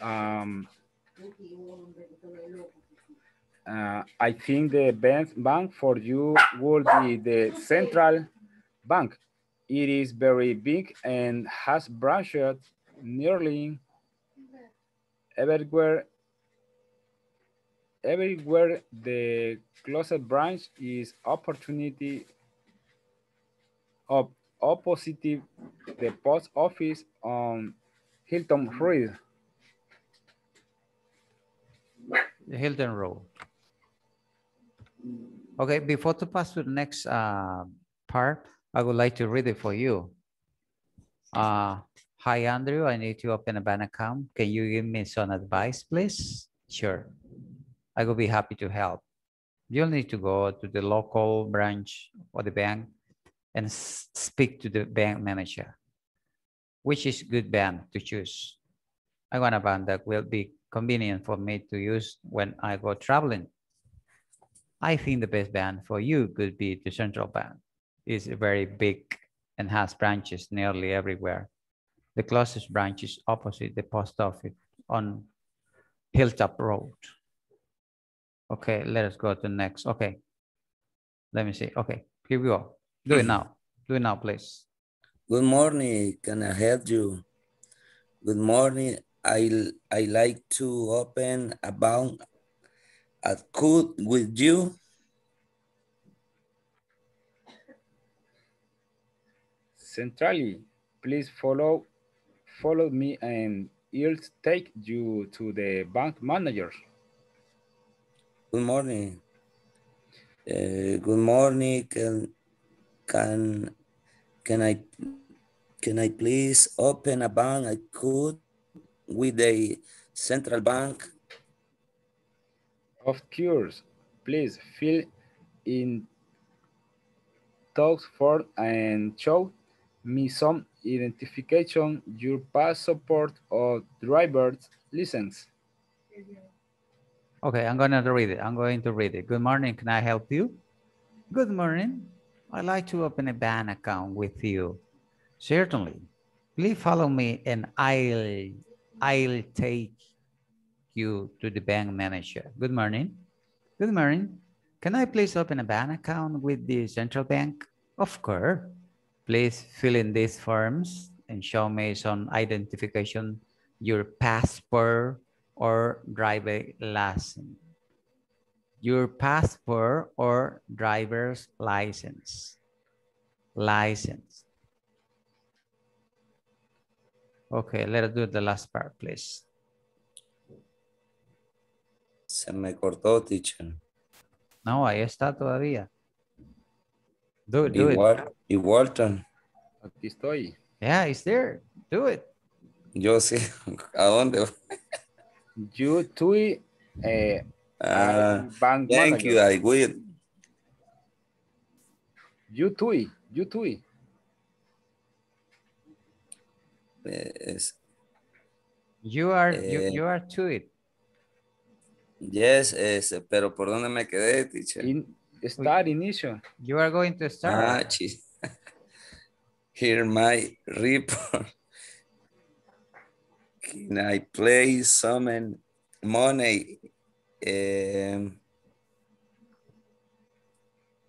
Um, uh, I think the best bank for you would be the central bank. It is very big and has branches nearly everywhere. Everywhere the closest branch is opportunity of opposite the post office on Hilton Road. Hilton Road. Okay, before to pass to the next uh, part, I would like to read it for you. Uh, hi, Andrew. I need to open a bank account. Can you give me some advice, please? Sure. I will be happy to help. You'll need to go to the local branch of the bank and speak to the bank manager. Which is good bank to choose? I want a bank that will be convenient for me to use when I go traveling. I think the best bank for you could be the central bank. It's very big and has branches nearly everywhere. The closest branch is opposite the post office on Hilltop Road. Okay, let us go to next. Okay. Let me see. Okay, here we go. Do it mm-hmm. now. Do it now, please. Good morning. Can I help you? Good morning. I I like to open a bank account with you. Centrally, please follow follow me and I'll take you to the bank manager. Good morning. Uh, good morning. Can can can I can I please open a bank account with the central bank? Of course, please fill in tax form and show me some identification, your passport or driver's license. Okay, I'm going to read it. I'm going to read it. Good morning. Can I help you? Good morning. I'd like to open a bank account with you. Certainly. Please follow me and I'll I'll take you to the bank manager. Good morning. Good morning. Can I please open a bank account with the central bank? Of course. Please fill in these forms and show me some identification, your passport or driver license. Your passport or driver's license. License. Okay, let us do the last part, please. Se me cortó, teacher. No, ahí está todavía. Do it, do it. Igual, y Walton. Aquí estoy. Yeah, it's there. Do it. Yo sí. ¿A dónde? You to uh, Ah, bank thank manager. you. I will. You too. You too. Es- You are you, Eh. you are to it. yes, es- pero ¿por dónde me quedé, teacher? In, start inicio. You are going to Ah, start. chis. Here my report. Can I play some money um,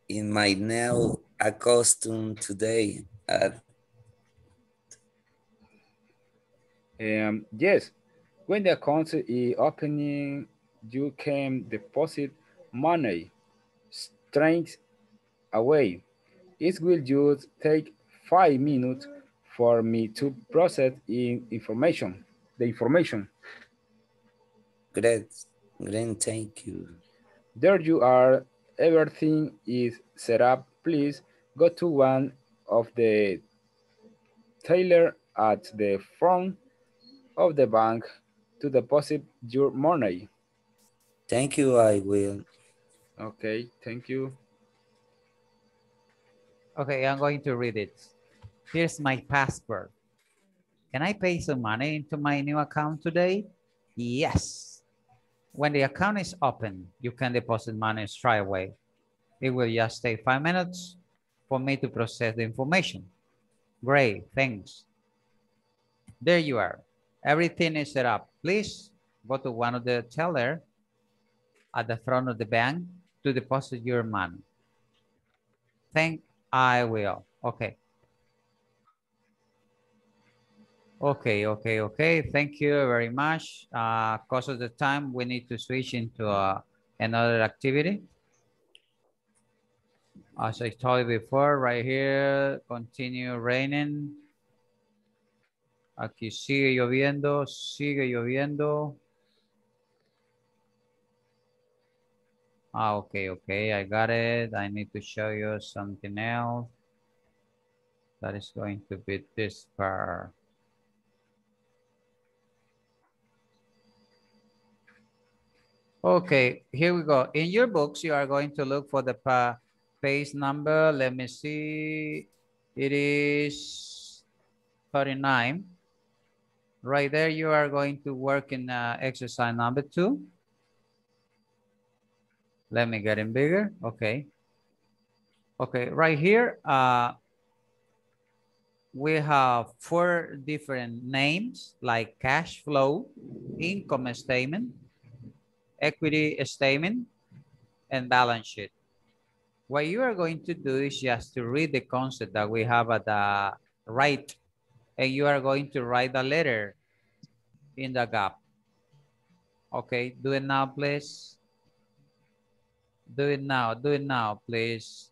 in my nail costume today? At, Um, yes, when the account is opening, you can deposit money straight away. It will just take five minutes for me to process in information, the information. great, great, thank you. There you are. Everything is set up. Please go to one of the tailor at the front of the bank to deposit your money. Thank you, I will. Okay, thank you. Okay, I'm going to read it. Here's my password. Can I pay some money into my new account today? Yes. When the account is open, you can deposit money straight away. It will just take five minutes for me to process the information. Great, thanks. There you are. Everything is set up. Please go to one of the teller at the front of the bank to deposit your money. Thank I will. Okay. Okay, okay, okay. Thank you very much. Uh, cause of the time, we need to switch into uh, another activity. As I told you before, right here, continue raining. Aquí sigue lloviendo, sigue lloviendo. Ah, okay, okay, I got it. I need to show you something else. That is going to be this part. Okay, here we go. In your books, you are going to look for the pa page number. Let me see. It is 39. Right there, you are going to work in uh, exercise number two. Let me get it bigger. Okay. Okay, right here, uh, we have four different names like cash flow, income statement, equity statement, and balance sheet. What you are going to do is just to read the concept that we have at the right, and you are going to write the letter in the gap. Okay, do it now, please. Do it now, do it now, please.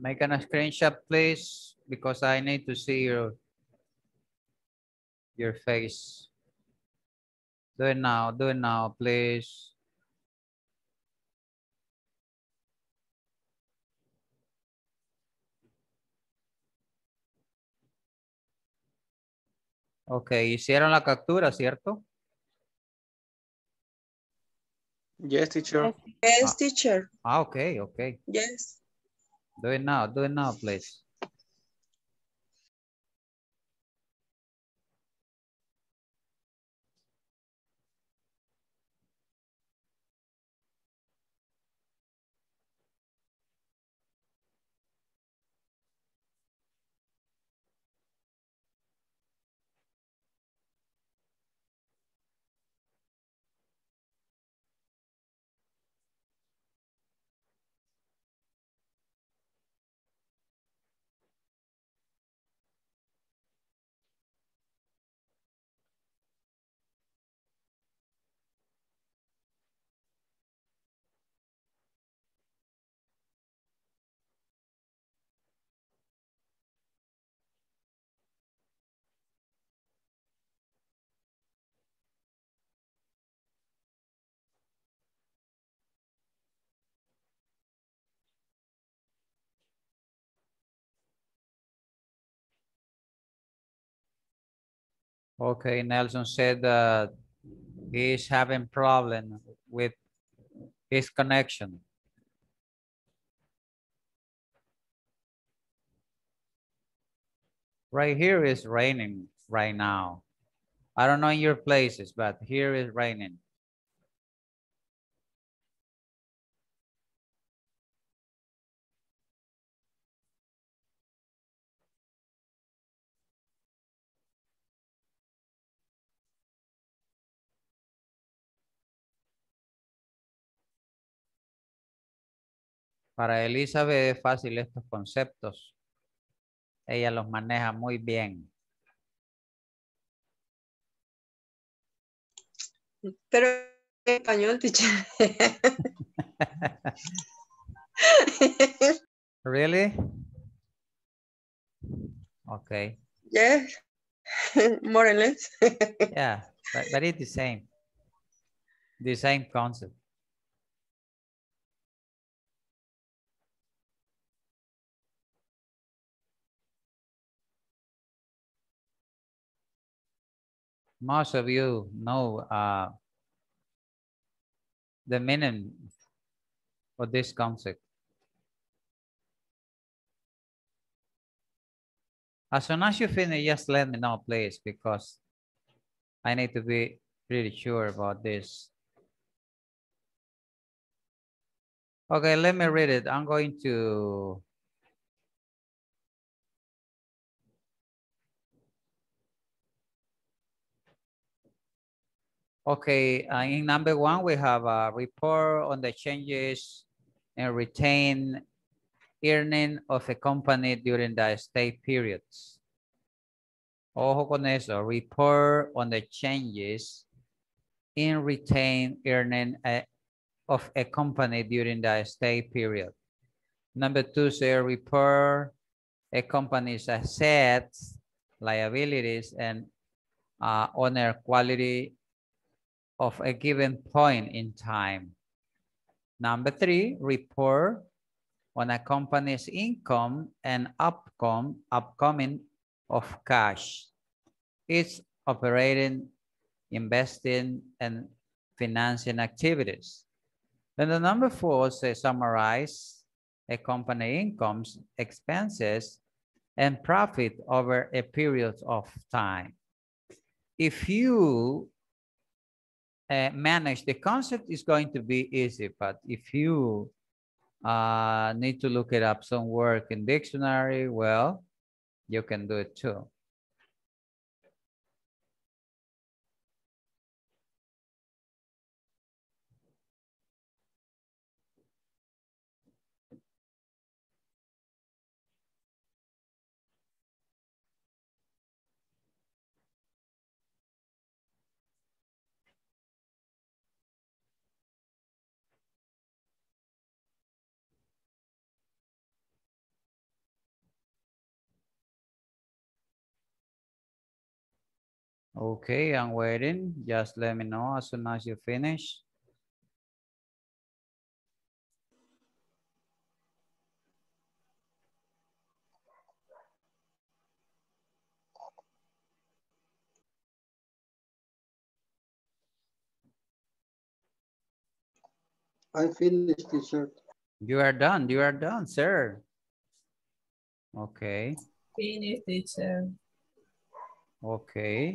Make a screenshot, please, because I need to see your, your face. Do it now, do it now, please. Ok, hicieron la captura, ¿cierto? Yes, teacher. Yes, teacher. Ah, ah ok, ok. Yes. Do it now, do it now, please. Okay, Nelson said that he's having problem with his connection. Right here is raining right now. I don't know in your places, but here is raining. Para Elizabeth es fácil estos conceptos. Ella los maneja muy bien. Pero en español, teacher. Really? Okay. yes. More or less. Yeah, but, but it's the same. The same concept. Most of you know uh, the meaning of this concept. As soon as you finish, just let me know, please, because I need to be pretty sure about this. Okay, let me read it. I'm going to Okay, uh, in number one, we have a report on the changes and retain earning of a company during the stay periods. Ojo con eso, report on the changes in retained earning uh, of a company during the stay period. Number two, say report a company's assets, liabilities, and uh, owner quality of a given point in time. Number three, report on a company's income and upcome, upcoming of cash. It's operating, investing, and financing activities. Then the number four says summarize a company incomes, expenses, and profit over a period of time. If you uh, manage the concept is going to be easy, but if you uh, need to look it up some work in dictionary, well, you can do it too. Okay, I'm waiting. Just let me know as soon as you finish. I finished, teacher. You are done. You are done, sir. Okay. Finished, teacher. Okay.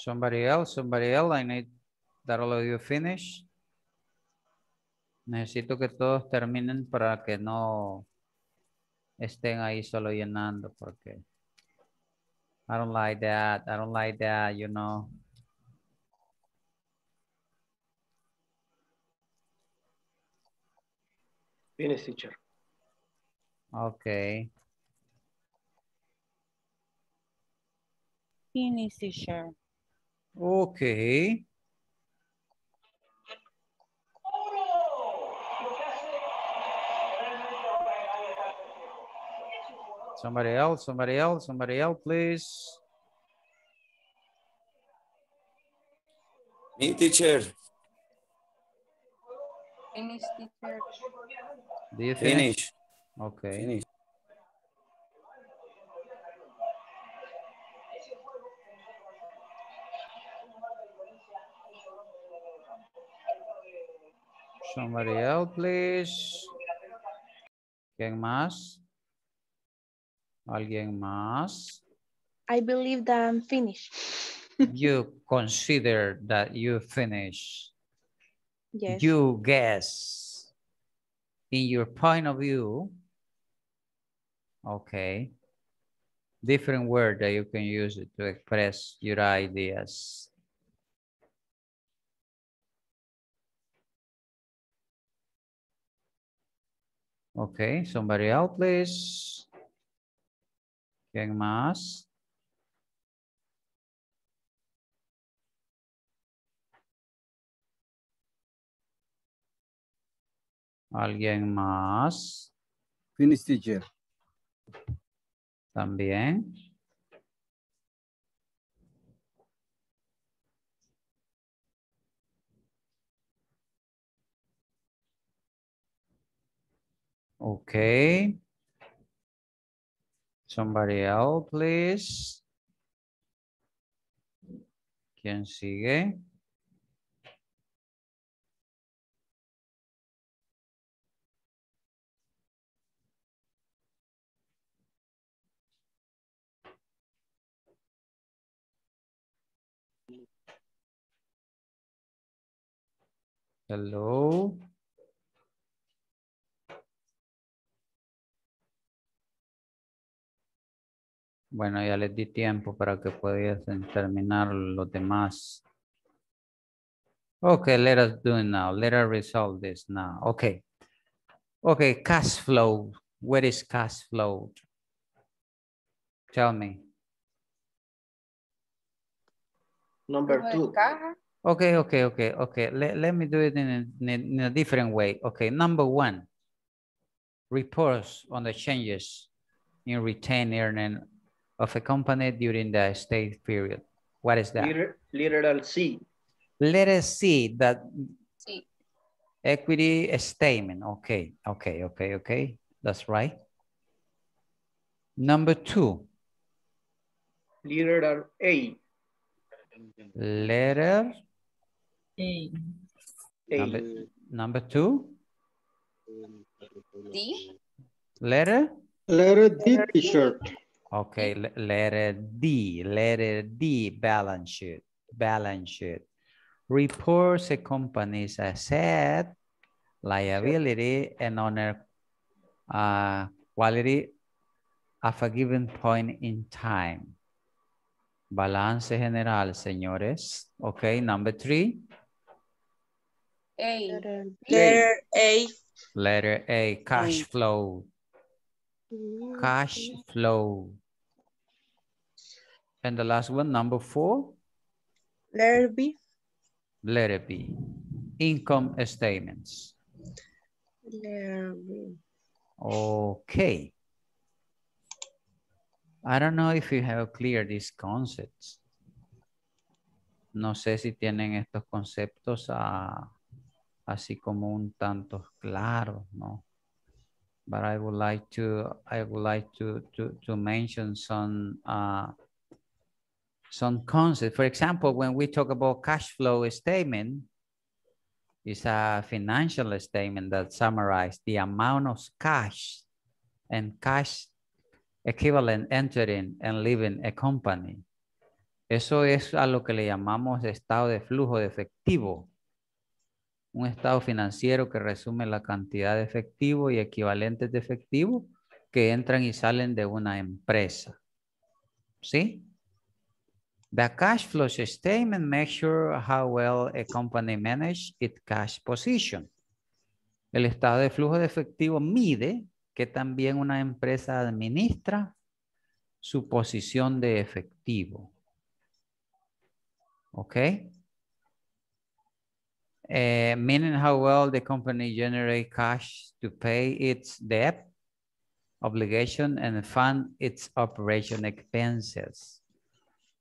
Somebody else, somebody else, I need that all of you finish. Necesito que todos terminen para que no estén ahí solo llenando porque I don't like that, I don't like that, you know. Finish, teacher. Okay. Finish, teacher. Okay. Somebody else, somebody else, somebody else, please. Me, teacher. Finish, teacher. Do you finish? Finish. Okay. Finish. Somebody else, please. ¿Quién más? ¿Alguien más? I believe that I'm finished. You consider that you finish. Yes. You guess. In your point of view. Okay. Different word that you can use it to express your ideas. Okay, somebody else, please. ¿Quién más? ¿Alguien más? Finish, teacher. También. Okay. Somebody else, please. ¿Quién sigue? Hello. Bueno, ya les di tiempo para que pudiesen terminar los demás. Okay, let us do it now. Let us resolve this now. Okay. Okay, cash flow. What is cash flow? Tell me. Number two. Okay, okay, okay, okay. Let, let me do it in a, in a- in a different way. Okay, number one. Reports on the changes in retained earning of a company during the state period. What is that? Liter- Literal C. Let us see that Sí. equity statement. Okay, okay, okay, okay. That's right. Number two, Literal A. letter, A. number, number two, D. letter. Letter D, teacher. Okay, letter D, letter D, balance sheet, balance sheet. Reports a company's asset, liability, and honor uh, quality of a given point in time. Balance general, señores. Okay, number three, A. Letter A. letter A, cash flow, cash flow. And the last one, number four, Letter B. Letter B, income statements. Letter B. Okay. I don't know if you have clear these concepts. No sé si tienen estos conceptos ah, así como un tanto claros, ¿no? But I would like to, I would like to, to, to mention some, uh, some concepts. For example, when we talk about cash flow statement, it's a financial statement that summarizes the amount of cash and cash equivalent entering and leaving a company. Eso es a lo que le llamamos estado de flujo de efectivo. Un estado financiero que resume la cantidad de efectivo y equivalentes de efectivo que entran y salen de una empresa. ¿Sí? The cash flow statement measure how well a company manage its cash position. El estado de flujo de efectivo mide que también una empresa administra su posición de efectivo. ¿Ok? Eh, meaning how well the company generate cash to pay its debt, obligation, and fund its operation expenses.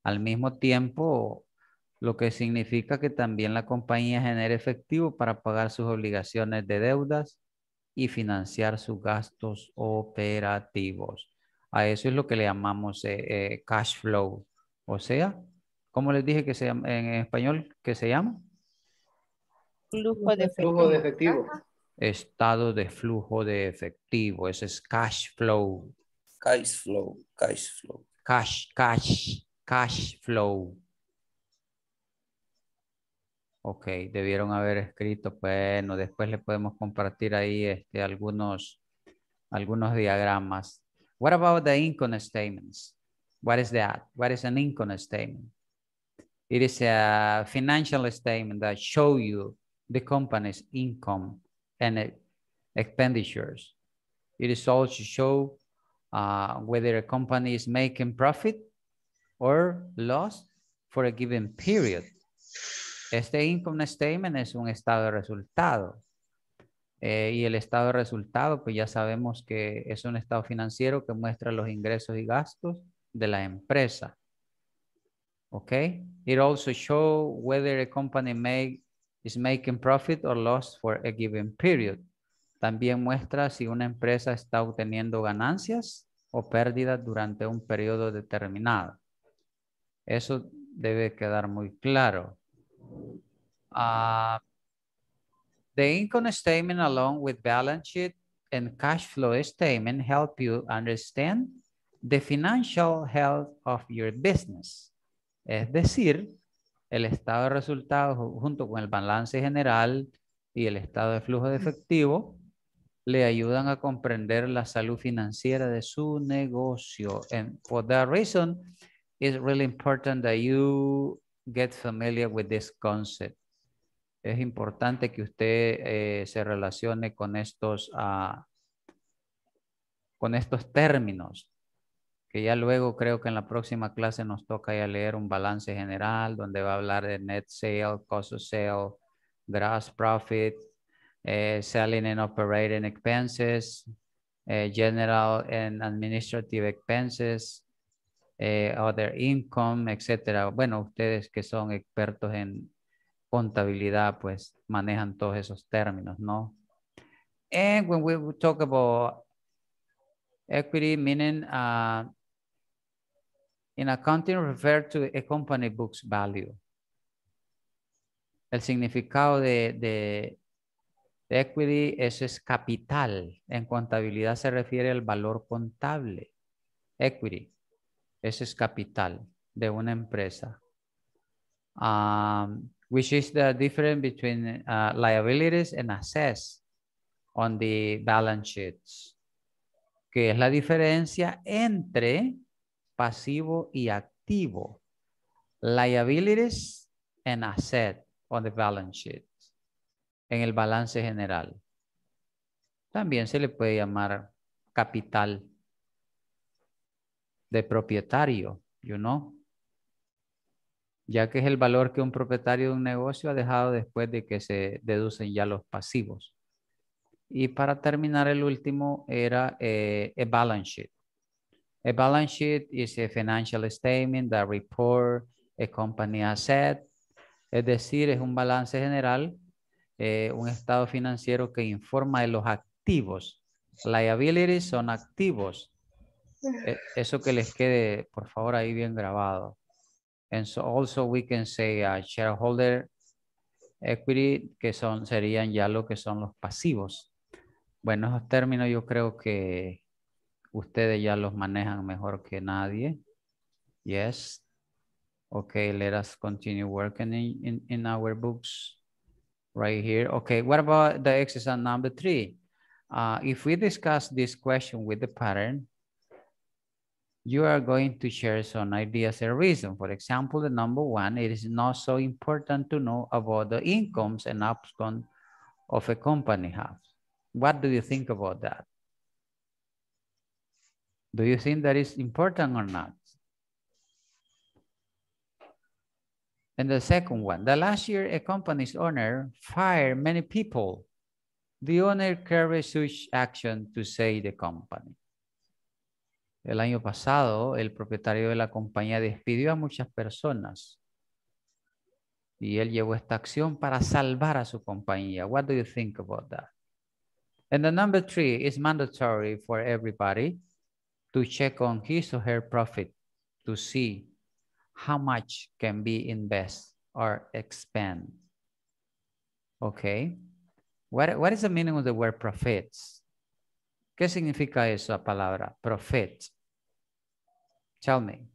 Al mismo tiempo, lo que significa que también la compañía genera efectivo para pagar sus obligaciones de deudas y financiar sus gastos operativos. A eso es lo que le llamamos eh, eh, cash flow. O sea, ¿cómo les dije que se llama en español? ¿Qué se llama? Flujo de efectivo. Flujo de efectivo. Estado de flujo de efectivo. Ese es cash flow. Cash flow, cash flow. Cash, cash, cash flow. Ok, debieron haber escrito, bueno, después le podemos compartir ahí este, algunos, algunos diagramas. What about the income statements? What is that? What is an income statement? It is a financial statement that show you the company's income and expenditures. It is also show uh, whether a company is making profit or loss for a given period. Este income statement es un estado de resultado. Eh, y el estado de resultado, pues ya sabemos que es un estado financiero que muestra los ingresos y gastos de la empresa. ¿Ok? It also show whether a company is making profit or loss for a given period. También muestra si una empresa está obteniendo ganancias o pérdidas durante un periodo determinado. Eso debe quedar muy claro. Uh, the income statement along with balance sheet and cash flow statement help you understand the financial health of your business. Es decir, el estado de resultados junto con el balance general y el estado de flujo de efectivo le ayudan a comprender la salud financiera de su negocio. And for that reason, it's really important that you get familiar with this concept. Es importante que usted eh, se relacione con estos, uh, con estos términos, que ya luego creo que en la próxima clase nos toca ya leer un balance general donde va a hablar de net sale, cost sale, gross profit, eh, selling and operating expenses, eh, general and administrative expenses, eh, other income, etcétera. Bueno, ustedes que son expertos en contabilidad, pues manejan todos esos términos, ¿no? And when we talk about equity, meaning uh, in accounting refer to a company book's value. El significado de, de, equity, eso es capital. En contabilidad se refiere al valor contable. Equity. Ese es capital de una empresa. Um, which is the difference between uh, liabilities and assets on the balance sheets. Que es la diferencia entre pasivo y activo. Liabilities and asset on the balance sheet. En el balance general. También se le puede llamar capital de propietario, you know, ya que es el valor que un propietario de un negocio ha dejado después de que se deducen ya los pasivos. Y para terminar, el último era eh, a balance sheet. A balance sheet is a financial statement that report a company asset, es decir, es un balance general eh, un estado financiero que informa de los activos. Liabilities son activos. Eh, Eso que les quede, por favor, ahí bien grabado. And so also we can say uh, shareholder equity, que son, serían ya lo que son los pasivos. Bueno, esos términos yo creo que ustedes ya los manejan mejor que nadie. Yes. Okay, let us continue working in, in, in our books right here. Okay, what about the exercise number three? Uh, if we discuss this question with the pattern, you are going to share some ideas and reason. For example, the number one, it is not so important to know about the incomes and outcomes of a company has. What do you think about that? Do you think that is important or not? And the second one, the last year a company's owner fired many people. The owner carried such action to save the company. El año pasado, el propietario de la compañía despidió a muchas personas. Y él llevó esta acción para salvar a su compañía. What do you think about that? And the number three is mandatory for everybody to check on his or her profit to see how much can be invest or expand. Okay. What, what is the meaning of the word profits? ¿Qué significa esa palabra? Profit. Tell me.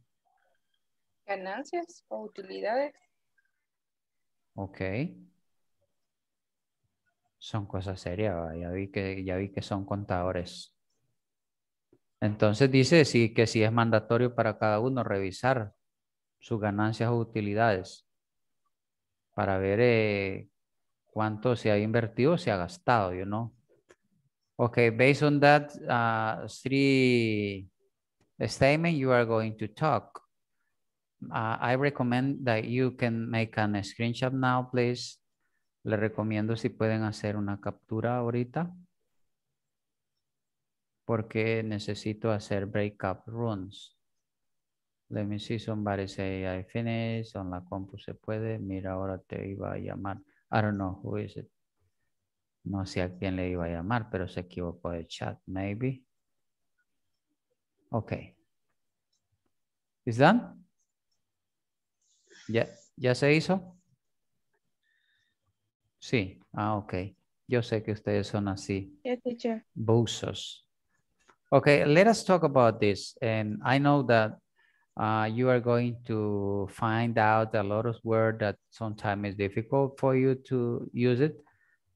Ganancias o utilidades. Ok. Son cosas serias, ya vi que, ya vi que son contadores. Entonces dice sí, que si es mandatorio para cada uno revisar sus ganancias o utilidades para ver eh, cuánto se ha invertido, se ha gastado, you know. Okay, based on that uh, three statement, you are going to talk. Uh, I recommend that you can make a screenshot now, please. Le recomiendo si pueden hacer una captura ahorita. Porque necesito hacer breakup runs. Let me see somebody say I finished. On la compu se puede. Mira, ahora te iba a llamar. I don't know who is it. No sé a quién le iba a llamar, pero se equivocó de chat. Maybe. Okay. Is done? ¿Ya, ¿Ya se hizo? Sí. Ah, ok. Yo sé que ustedes son así. Yes, teacher. Okay, let us talk about this. And I know that uh, you are going to find out a lot of words that sometimes is difficult for you to use it,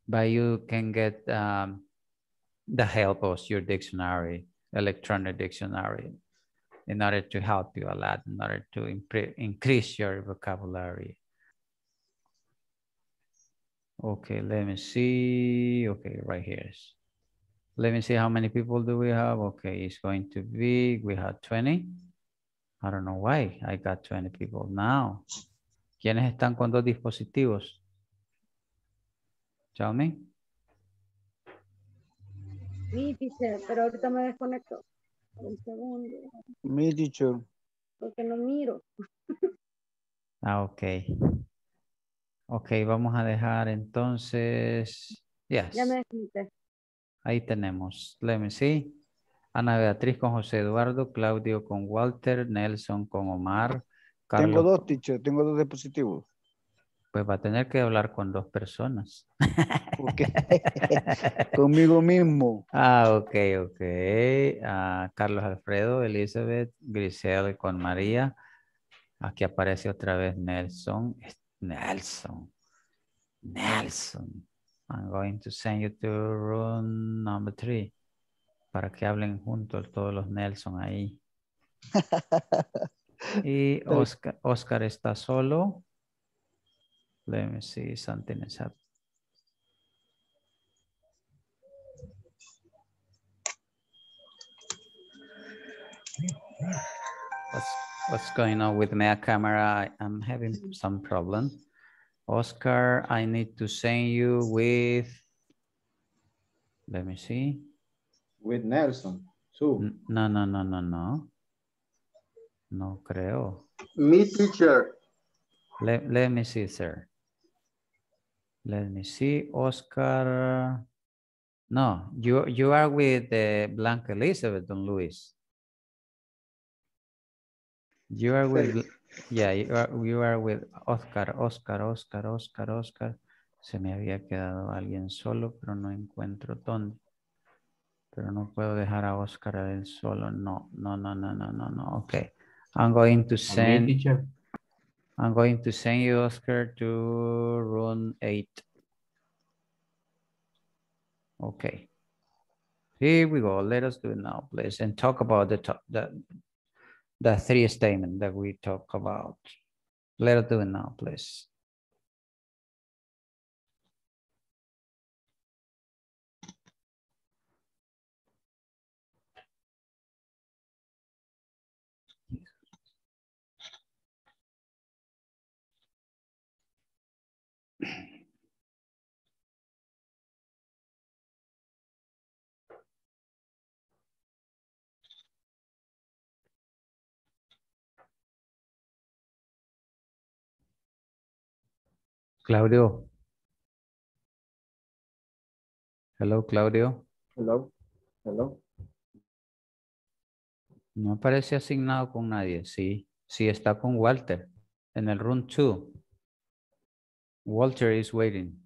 but you can get um, the help of your dictionary, electronic dictionary, in order to help you a lot, in order to increase your vocabulary. Okay, let me see. Okay, right here. Let me see how many people do we have. Okay, it's going to be, we have 20. I don't know why I got 20 people now. ¿Quiénes están con dos dispositivos? Tell me. Sí, teacher, pero ahorita me desconecto. Un segundo, Me, teacher. porque no miro. Ah, ok. Ok, vamos a dejar entonces. Yes. Ya me desconecté. Ahí tenemos. Let me see. Ana Beatriz con José Eduardo, Claudio con Walter, Nelson con Omar. Tengo dos, teacher. Tengo dos dispositivos. Pues va a tener que hablar con dos personas. Conmigo mismo. Ah, ok, ok. Ah, Carlos Alfredo, Elizabeth, Grisel con María. Aquí aparece otra vez Nelson. Nelson. Nelson. I'm going to send you to room number three. Para que hablen juntos todos los Nelson ahí. Y Oscar, Oscar está solo. Let me see something is happening. What's, what's going on with my camera? I- I'm having some problem. Oscar, I need to send you with, let me see. With Nelson, too. No, no, no, no, no. No creo. Me teacher. Let, let me see, sir. Let me see, Oscar. No, you you are with uh, Blanca Elizabeth, Don Luis. You are with, yeah, you are, you are with Oscar, Oscar, Oscar, Oscar, Oscar. Se me había quedado alguien solo, pero no encuentro dónde. Pero no puedo dejar a Oscar a él solo. No, no, no, no, no, no, no. Okay. I'm going to send. I'm going to send you, Oscar, to room eight. Okay. Here we go. Let us do it now, please, and talk about the top, the, the three statement that we talk about. Let us do it now, please. Claudio. Hello, Claudio. Hello. Hello. No aparece asignado con nadie. Sí, sí está con Walter en el room 2. Walter is waiting.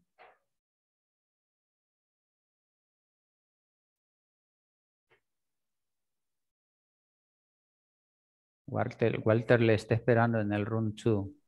Walter, Walter le está esperando en el room 2.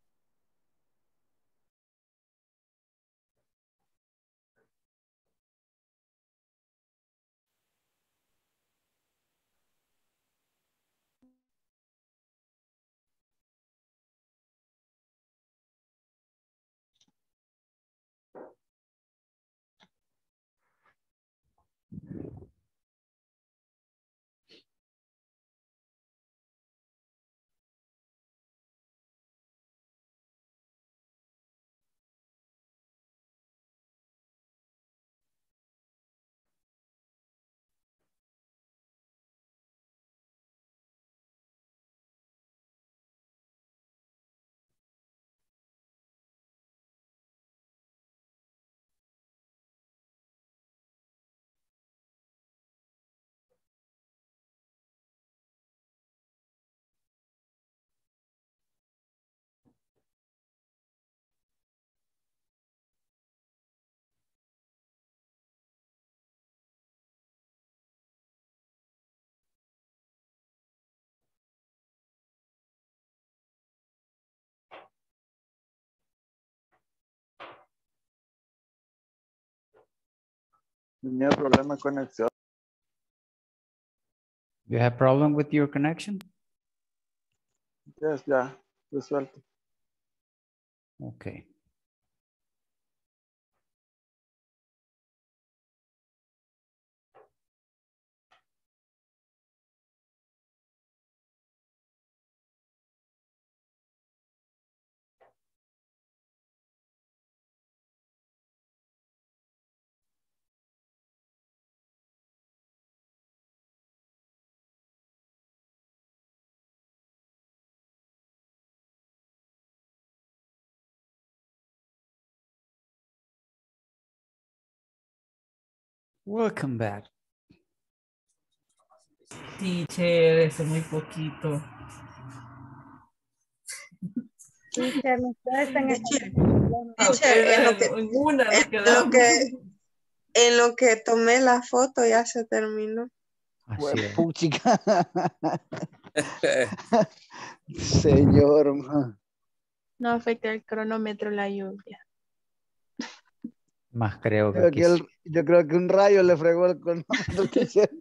Tenía problema conexión. You have problem with your connection? Yes, ya, resuelto. Okay. Welcome back. Teacher, eso es muy poquito. Teacher, ustedes están en lo que, en una nos en lo que, en lo que tomé la foto ya se terminó. Así es. Puchica. Señor. No afecta el cronómetro la lluvia. Más creo que Creo aquí que el- yo creo que un rayo le fregó el cronómetro.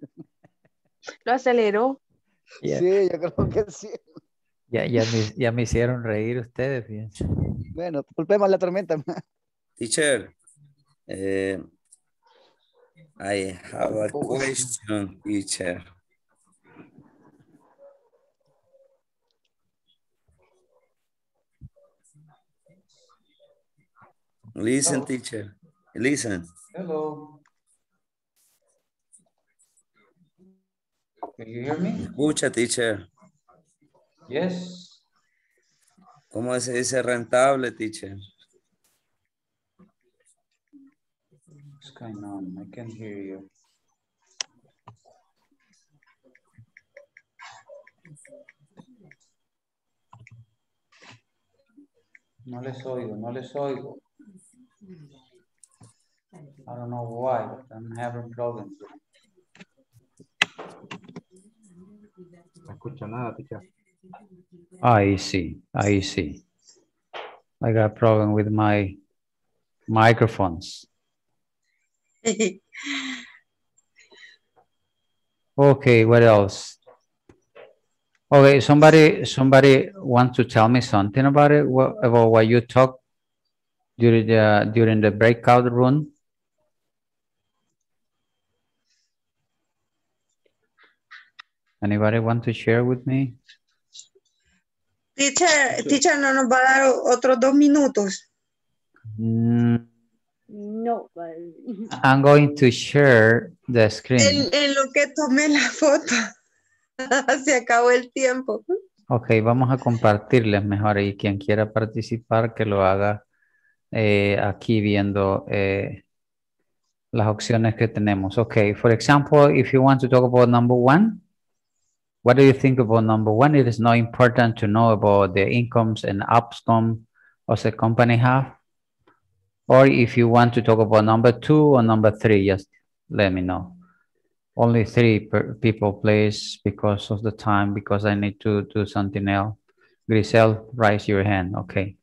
Lo aceleró. Sí, yo creo que sí. Ya, ya, me, ya me hicieron reír ustedes, fíjense. Bueno, culpemos la tormenta. Teacher, eh, I have a question, teacher. Listen, Hello. teacher. Listen. Hello. Can you hear me? Escucha, teacher. Yes. ¿Cómo se dice rentable, teacher? What's going on? I can hear you. No les oigo, no les oigo. I don't know why, but I'm having problems. No escucho nada, teacher. Ah, I see, I see. I got a problem with my microphones. Okay, what else? Okay, somebody, somebody wants to tell me something about it, what, about what you talked during the, during the breakout room? Anybody want to share with me? Teacher, teacher, no nos va a dar otros dos minutos. Mm, No, but I'm going to share the screen. En, en lo que tomé la foto. Se acabó el tiempo. Ok, vamos a compartirles mejor y quien quiera participar que lo haga eh, aquí viendo eh, las opciones que tenemos. Ok, for example, if you want to talk about number one, what do you think about number one? It is not important to know about the incomes and outcome of the company have. Or if you want to talk about number two or number three, just let me know. Only three per people, please, because of the time, because I need to do something else. Grisel, raise your hand. Okay.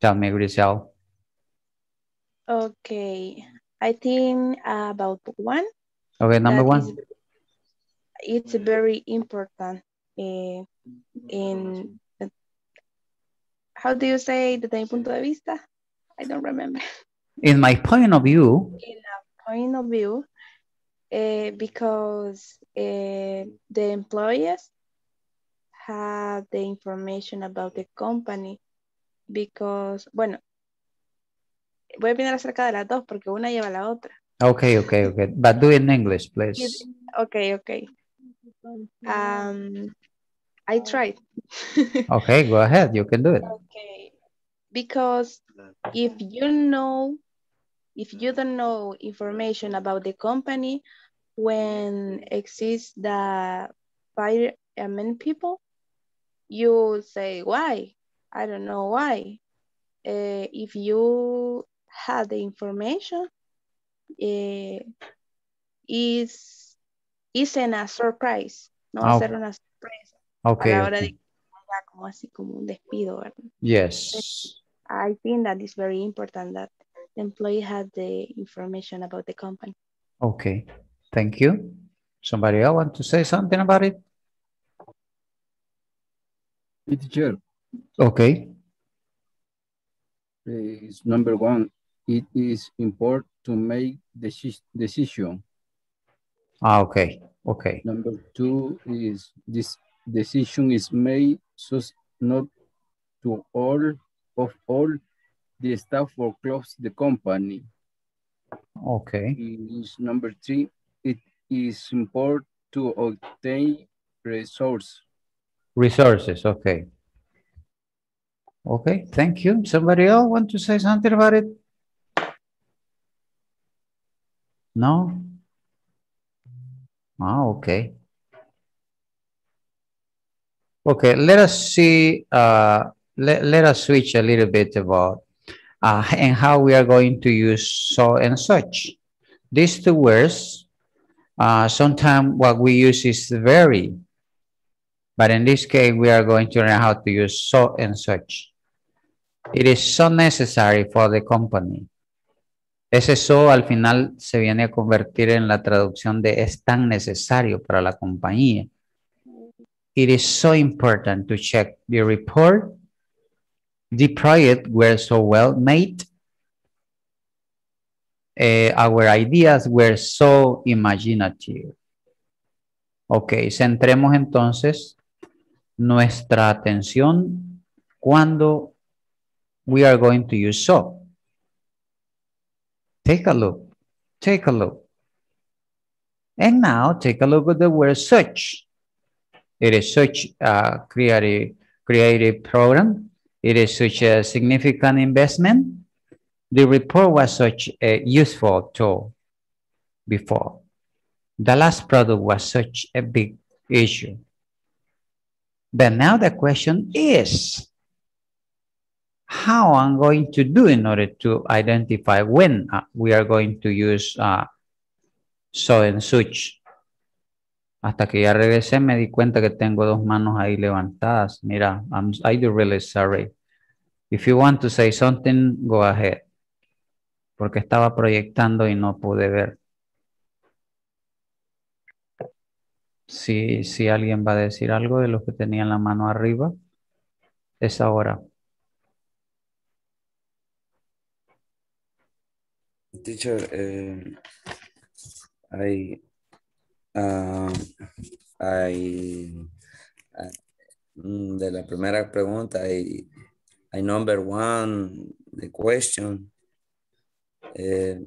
Tell me, Grisel. Okay, I think about one. Okay, number that one. is- It's very important eh, in, how do you say desde mi punto de vista? I don't remember. In my point of view, In a point of view, eh, because eh, the employees have the information about the company because, bueno, voy a opinar acerca de las dos porque una lleva a la otra. okay, okay, okay. But do it in English, please. Okay, okay. Um, I tried. Okay, go ahead. You can do it. Okay, because if you know, if you don't know information about the company, when exists the firemen people, you say why? I don't know why. Uh, if you have the information, uh, is isn't a surprise, no va Ah, a ser una sorpresa Okay, a la hora okay. de como así como un despido, ¿verdad? Yes. I think that is very important that the employee has the information about the company. Okay. Thank you. Somebody else want to say something about it? Teacher, Okay. is number one, it is important to make deci- decision. Ah, okay. Okay. Number two is this decision is made so not to all of all the staff or close the company. Okay. Is number three, it is important to obtain resource. Resources, okay. Okay, thank you. Somebody else want to say something about it? No? Ah, okay. Okay, let us see, uh, let, let us switch a little bit about uh, and how we are going to use so and such. These two words, uh, sometimes what we use is very, but in this case, we are going to learn how to use so and such. It is so necessary for the company. Ese so al final se viene a convertir en la traducción de es tan necesario para la compañía. It is so important to check the report. The project were so well made. Eh, our ideas were so imaginative. Ok, centremos entonces nuestra atención cuando we are going to use so. Take a look. Take a look. And now take a look at the word such. It is such a creative, creative program. It is such a significant investment. The report was such a useful tool before. The last product was such a big issue. But now the question is, how I'm going to do in order to identify when uh, we are going to use uh, so and such. Hasta que ya regresé me di cuenta que tengo dos manos ahí levantadas. Mira, I'm, I do really sorry. If you want to say something, go ahead. Porque estaba proyectando y no pude ver. Si, si alguien va a decir algo de los que tenían la mano arriba, es ahora. Teacher, I, um, I, I- de la primera pregunta, I, I number one, the question, eh,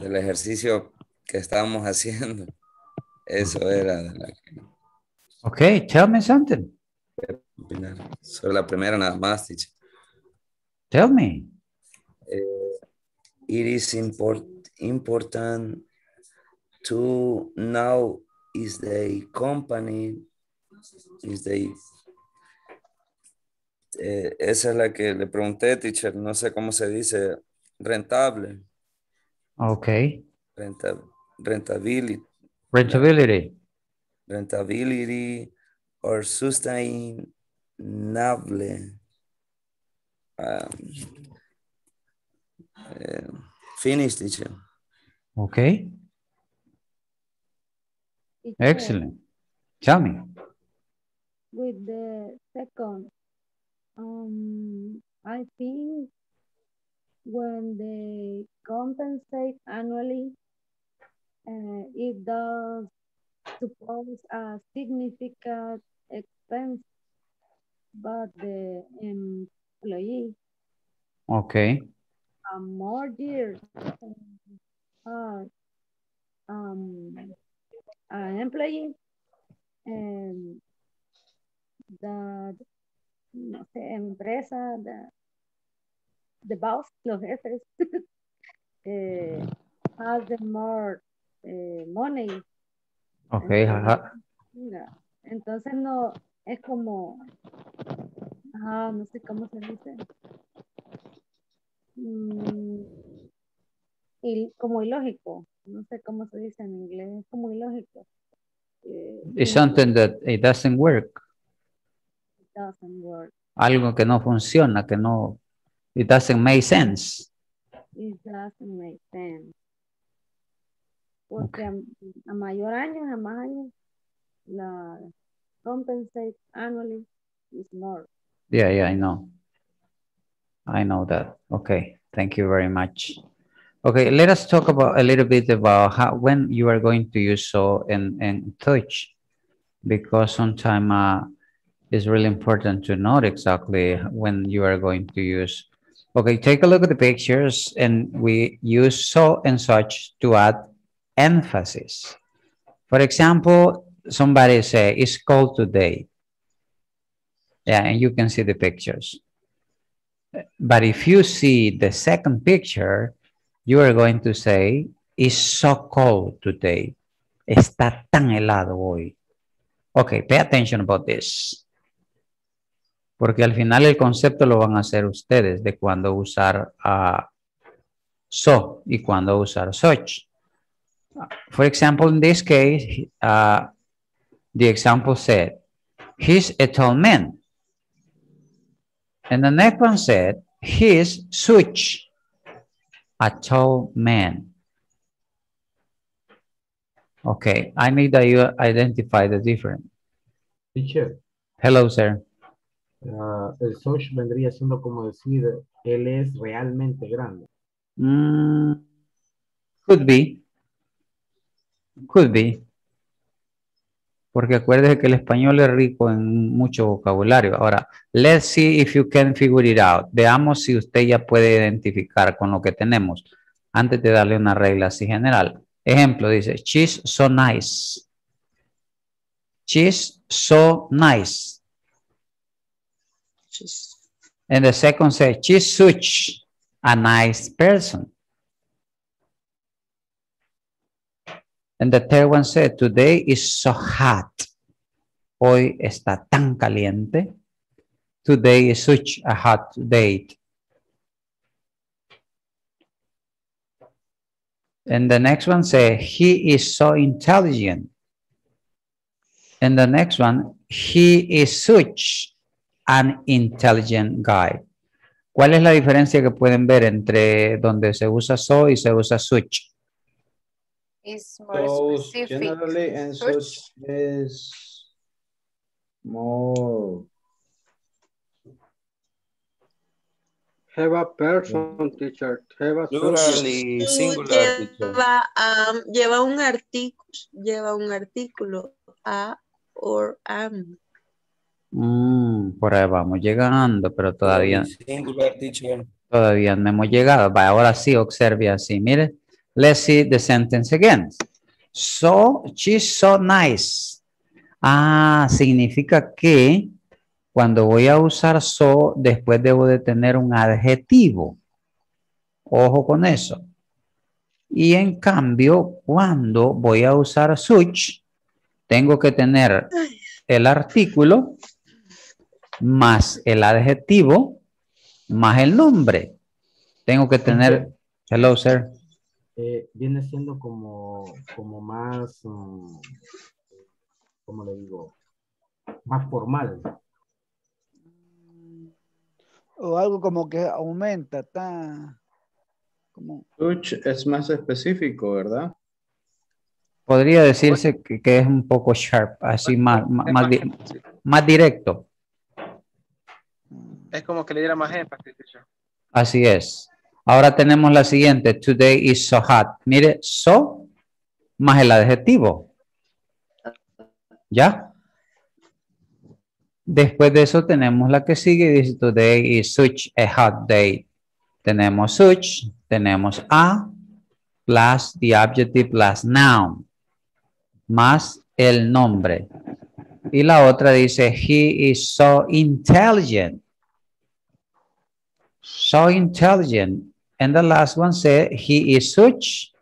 del ejercicio que estábamos haciendo. Eso era de la que Okay, tell me something. Sobre la primera nada más, teacher. Tell me. Eh, it is import, important to know is the company is the eh, esa es la que le pregunté, teacher, no sé cómo se dice, rentable, Okay. renta, rentability, Rentability. rentability or sustainable. Um, eh, finish, teacher. Okay. Teacher, Excellent. Tell me. With the second, um, I think when they compensate annually, uh, it does suppose a significant expense, but the employee Okay. A more years uh, um, an employee and the no sé, empresa, the, the boss, los jefes, eh, has the more eh, money. Okay. ajá. Mira, entonces no, es como, ah, no sé cómo se dice. Mm, y como ilógico, no sé cómo se dice en inglés, es como ilógico. Eh, It's y something that it doesn't work. it doesn't work. Algo que no funciona, que no, it doesn't make sense. It doesn't make sense. Porque a, a mayor años, a más años, la compensate annually is more. Yeah, yeah, I know. I know that. Okay, thank you very much. Okay, let us talk about a little bit about how when you are going to use so and and touch, because sometimes uh, it's really important to know exactly when you are going to use. Okay, take a look at the pictures, and we use so and such to add emphasis. For example, somebody say it's cold today. Yeah, and you can see the pictures. But if you see the second picture, you are going to say, it's so cold today. Está tan helado hoy. Okay, pay attention about this. Porque al final el concepto lo van a hacer ustedes de cuándo usar ah, so y cuándo usar such. For example, in this case, uh, the example said, he's a tall man. And the next one said, he's such a tall man. Okay, I need that you identify the difference. Teacher, Hello, sir. ah, el such vendría siendo como decir, él es realmente grande. Mm, could be. Could be. Porque acuérdese que el español es rico en mucho vocabulario. Ahora, let's see if you can figure it out. Veamos si usted ya puede identificar con lo que tenemos antes de darle una regla así general. Ejemplo, dice, she's so nice. She's so nice. And the second says, she's such a nice person. And the third one said, today is so hot. Hoy está tan caliente. Today is such a hot day. And the next one said, he is so intelligent. And the next one, he is such an intelligent guy. ¿Cuál es la diferencia que pueden ver entre donde se usa so y se usa such? Is more So specific. generally and is more Have a person, teacher. Have a Plurally, subject. singular, teacher. Lleva, lleva un artículo, lleva un artículo, a or am. Mm, por ahí vamos llegando, pero todavía, Singular, teacher. todavía no hemos llegado. Va, ahora sí, observe así. Mire, let's see the sentence again. So, she's so nice. Ah, significa que cuando voy a usar so, después debo de tener un adjetivo. Ojo con eso. Y en cambio, cuando voy a usar such, tengo que tener el artículo más el adjetivo más el nombre. Tengo que tener, hello sir, Eh, viene siendo como, como más, mm, ¿cómo le digo? Más formal. O algo como que aumenta, está como es más específico, ¿verdad? podría decirse que, que es un poco sharp, así más, más, más di- más directo. Es como que le diera más énfasis. Así es. Ahora tenemos la siguiente. Today is so hot. Mire, so más el adjetivo. ¿Ya? Después de eso tenemos la que sigue. Dice today is such a hot day. Tenemos such, tenemos a, plus the adjective plus noun, más el nombre. Y la otra dice, he is so intelligent. So intelligent. And the last one said, he is such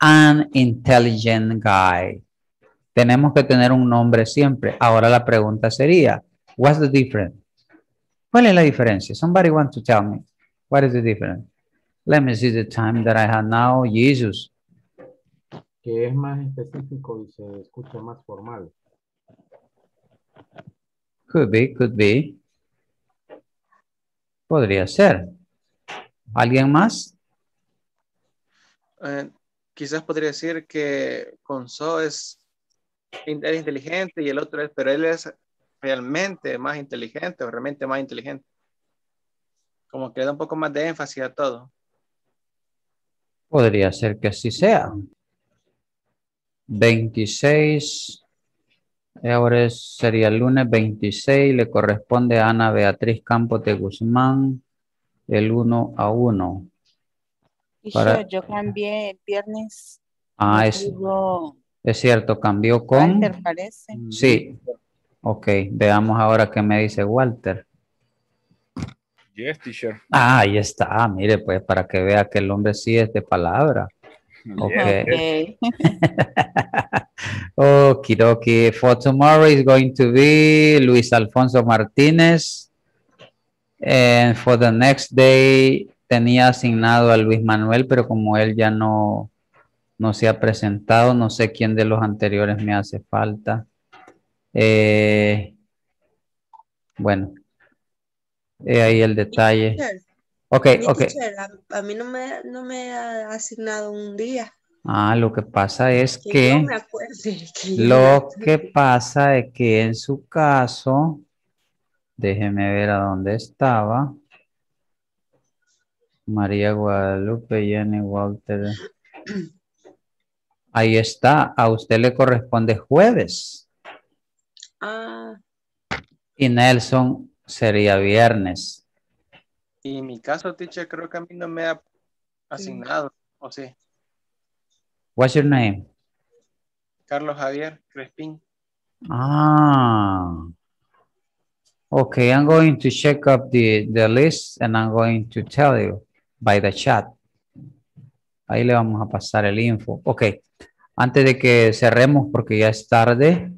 an intelligent guy. Tenemos que tener un nombre siempre. Ahora la pregunta sería, what's the difference? ¿Cuál es la diferencia? Somebody want to tell me. What is the difference? Let me see the time that I have now. Jesus. que es más específico y se escucha más formal. Could be, could be. Podría ser. ¿Alguien más? Eh, quizás podría decir que con So es, in- es inteligente y el otro es, pero él es realmente más inteligente o realmente más inteligente. Como que da un poco más de énfasis a todo. Podría ser que así sea. 26. eh, Ahora sería el lunes 26. Le corresponde a Ana Beatriz Campos de Guzmán. El 1 a 1. Y Para- yo, yo cambié el viernes. Ah, es, es cierto, cambió con. Walter, parece. Sí. Ok, veamos ahora qué me dice Walter. Yes, teacher. Ah, ahí está. Mire, pues para que vea que el hombre sí es de palabra. Ok. Ok. Okidoki. For tomorrow is going to be Luis Alfonso Martínez. And for the next day tenía asignado a Luis Manuel, pero como él ya no, no se ha presentado, no sé quién de los anteriores me hace falta. Eh, bueno, he ahí el detalle. Ok, ok. a, mí no me, no me ha asignado un día. Ah, lo que pasa es Que que... yo me acuerde. que Lo que pasa es que en su caso, déjeme ver a dónde estaba. María Guadalupe, Jenny Walter. Ahí está, a usted le corresponde jueves Ah, y Nelson sería viernes. Y en mi caso, teacher, creo que a mí no me ha asignado, o sí, What's your name? Carlos Javier Crespín. Ah. Okay, I'm going to check up the, the list and I'm going to tell you. by the chat. Ahí le vamos a pasar el info. Ok. Antes de que cerremos, porque ya es tarde,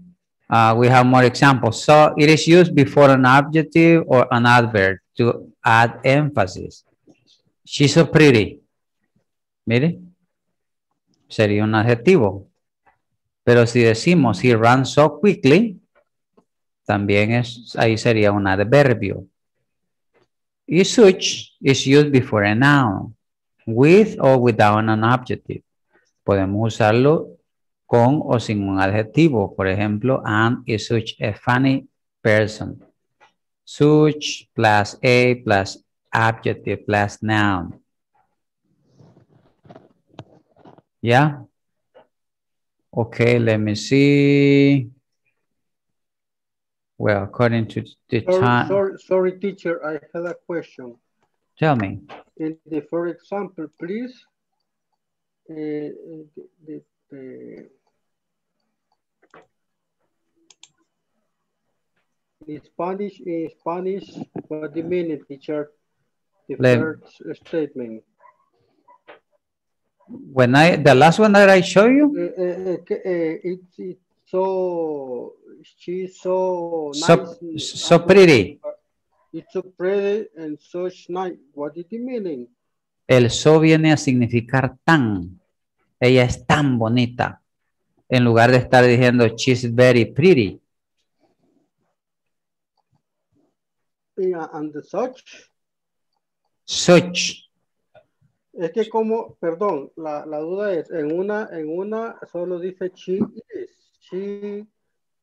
uh, we have more examples. So it is used before an adjective or an adverb to add emphasis. She's so pretty. Mire. Sería un adjetivo. Pero si decimos he runs so quickly, también es, ahí sería un adverbio. Y such is used before a noun, with or without an adjective. Podemos usarlo con o sin un adjetivo. Por ejemplo, Anne is such a funny person. Such plus a plus adjective plus noun. Yeah? Okay, let me see. Well, according to the Sorry, time, sorry, sorry, teacher, I had a question. tell me. In the, for example, please, uh, the, the, the- in Spanish, in Spanish, what do you mean, teacher? The Let- first statement. When I, the last one that I show you, Uh, uh, uh, uh, it's, it's so, she's so So- nice. so and- pretty. It's so pretty and so nice. What did you mean? el so viene a significar tan. Ella es tan bonita. En lugar de estar diciendo she's very pretty. Yeah, and the such. Such. Es que como, perdón, la, la duda es, en una, en una solo dice she is, she,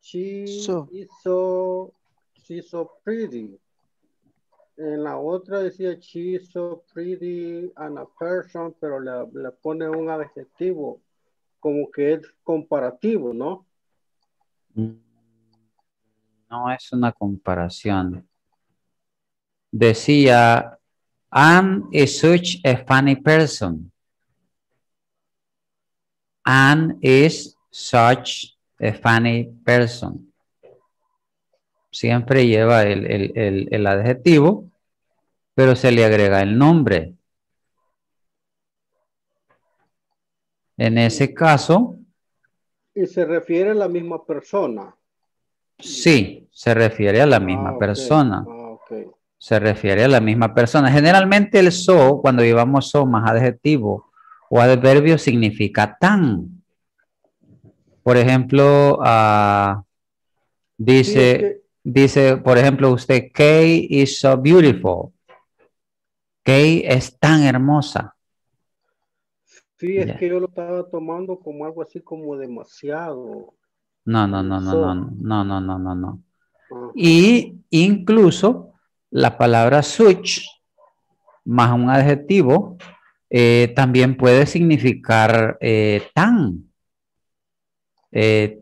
she So. is so, she's so pretty. En la otra decía she is so pretty and a person, pero le, le pone un adjetivo, como que es comparativo, ¿no? No es una comparación. Decía, Anne is such a funny person. Anne is such a funny person. Siempre lleva el, el- el- el adjetivo, pero se le agrega el nombre. En ese caso, Y se refiere a la misma persona. sí, se refiere a la misma Ah, ok. persona. Ah, ok. se refiere a la misma persona. Generalmente el so, cuando llevamos so más adjetivo o adverbio, significa tan. Por ejemplo, ah, dice, que- dice, por ejemplo, usted, Kay is so beautiful. Kay es tan hermosa. Sí, es que yo lo estaba tomando como algo así como demasiado. No, no, no, no, So. no, no, no, no, no, no. Y incluso la palabra such más un adjetivo eh, también puede significar eh, tan. Eh,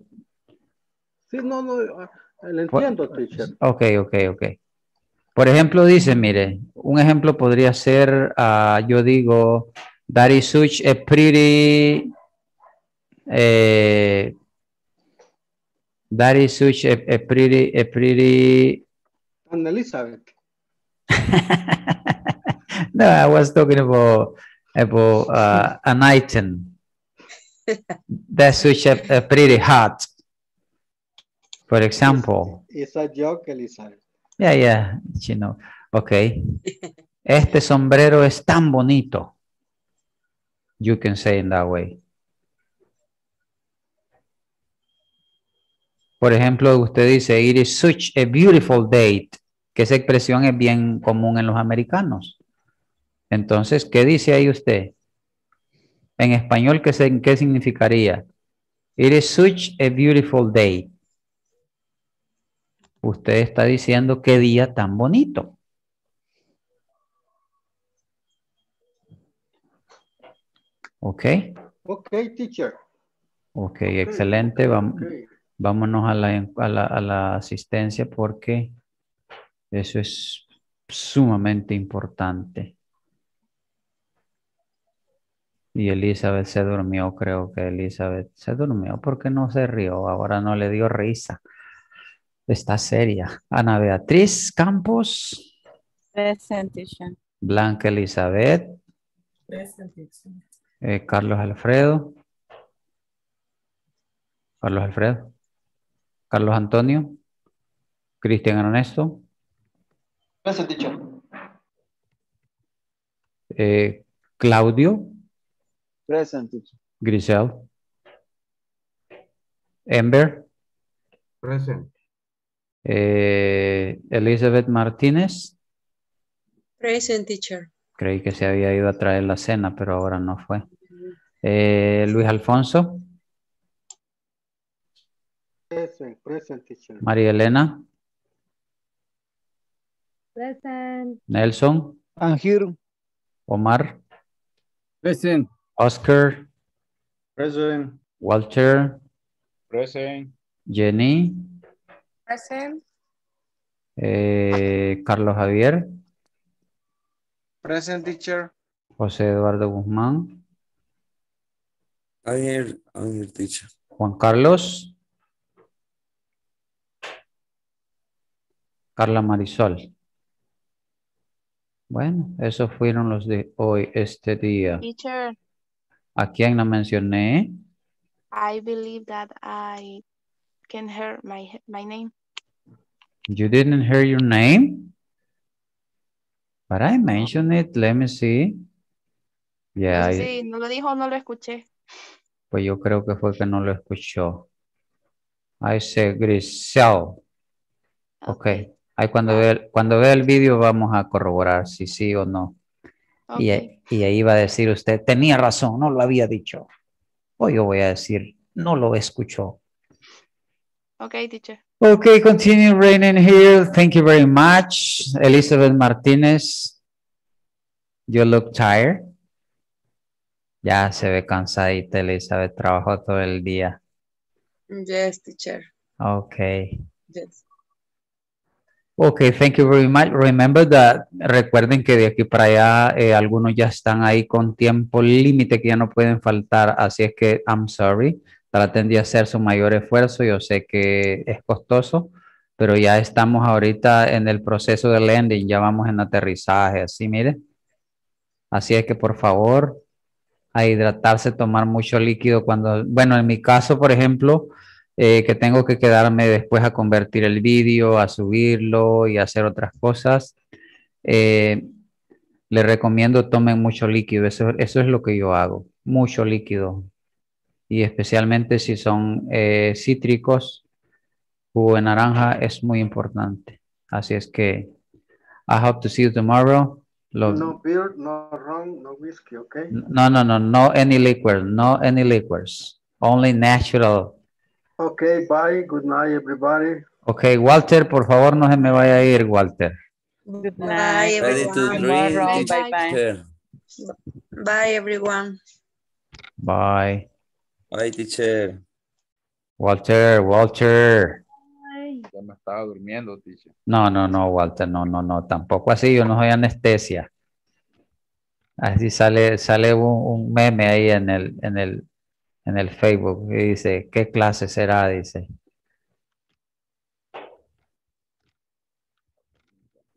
Sí, no, no, ah, lo entiendo, teacher. ok, ok, ok. Por ejemplo, dice, mire, un ejemplo podría ser, ah, yo digo, that is such a pretty, eh, that is such a, a pretty, a pretty, Ana Elizabeth. No, I was talking about about uh, an item. That's such a, pretty hot. For example, It's a joke, Elizabeth. yeah, yeah, you know. Okay. Este sombrero es tan bonito. You can say in that way. Por ejemplo, usted dice, it is such a beautiful date, que esa expresión es bien común en los americanos. Entonces, ¿qué dice ahí usted? En español, ¿qué, se- qué significaría? It is such a beautiful day. Usted está diciendo qué día tan bonito. Ok, Ok, teacher. ok, excelente. Vam- ok. vámonos a la, a la- a la asistencia porque eso es sumamente importante. Y Elizabeth se durmió, creo que Elizabeth se durmió porque no se rió, ahora no le dio risa. Está seria. Ana Beatriz Campos, Present, teacher. Blanca Elizabeth, Present teacher. Eh, Carlos Alfredo. Carlos Alfredo. Carlos Antonio. Cristian Ernesto. Present. Eh, Claudio. Present teacher. Grisel. Ember. Present. Eh, Elizabeth Martínez. Present teacher. Creí que se había ido a traer la cena, pero ahora no fue. Eh, Luis Alfonso. Present, present teacher. María Elena. Present. Nelson. I'm here. Omar. Present. Oscar. Present. Walter. Present. Jenny. Present. eh, Carlos Javier. Present teacher. José Eduardo Guzmán. I'm here, I'm here, teacher. Juan Carlos. Carla Marisol. Bueno, esos fueron los de hoy, este día. Teacher, ¿A quién no mencioné? I believe that I can hear my, my name. You didn't hear your name? But I mentioned it. Let me see. Yeah, I- Sí, no lo dijo, no lo escuché. pues yo creo que fue que no lo escuchó. I said Grisel. Ok. Ahí cuando vea, el- cuando vea el vídeo vamos a corroborar si sí o no. Y, ahí- y ahí va a decir usted, tenía razón, no lo había dicho. O yo voy a decir, no lo escuchó. Ok, teacher. Okay, continue raining here. Thank you very much. Elizabeth Martínez. You look tired. Ya se ve cansadita, Elizabeth. Trabajó todo el día. Yes, teacher. Okay. Yes. Okay, thank you very much. Remember that, recuerden que de aquí para allá eh, algunos ya están ahí con tiempo límite que ya no pueden faltar, así es que I'm sorry. Traten de hacer su mayor esfuerzo. Yo sé que es costoso, pero ya estamos ahorita en el proceso de landing, ya vamos en aterrizaje, así mire. Así es que por favor, a hidratarse, tomar mucho líquido cuando, bueno, en mi caso, por ejemplo, eh, que tengo que quedarme después a convertir el vídeo, a subirlo y hacer otras cosas. Eh, le recomiendo tomen mucho líquido, eso, eso es lo que yo hago, mucho líquido. Y especialmente si son eh, cítricos, jugo de naranja es muy importante. Así es que, I hope to see you tomorrow. No beer, no rum, no whiskey, okay? no, no, no, no any liquor, no any liquors, only natural. Okay, bye. Good night, everybody. Ok, Walter, por favor, no se me vaya a ir, Walter. Good Bye, night. Ready to everyone. Tomorrow, teacher. bye-bye. Bye, everyone. Bye. Bye, teacher. Walter, Walter. Ya me estaba durmiendo, teacher. No, no, no, Walter, no, no, no, tampoco así, yo no soy anestesia. Así sale, sale un, un meme ahí en el, en el, en el Facebook y dice, ¿qué clase será? Dice.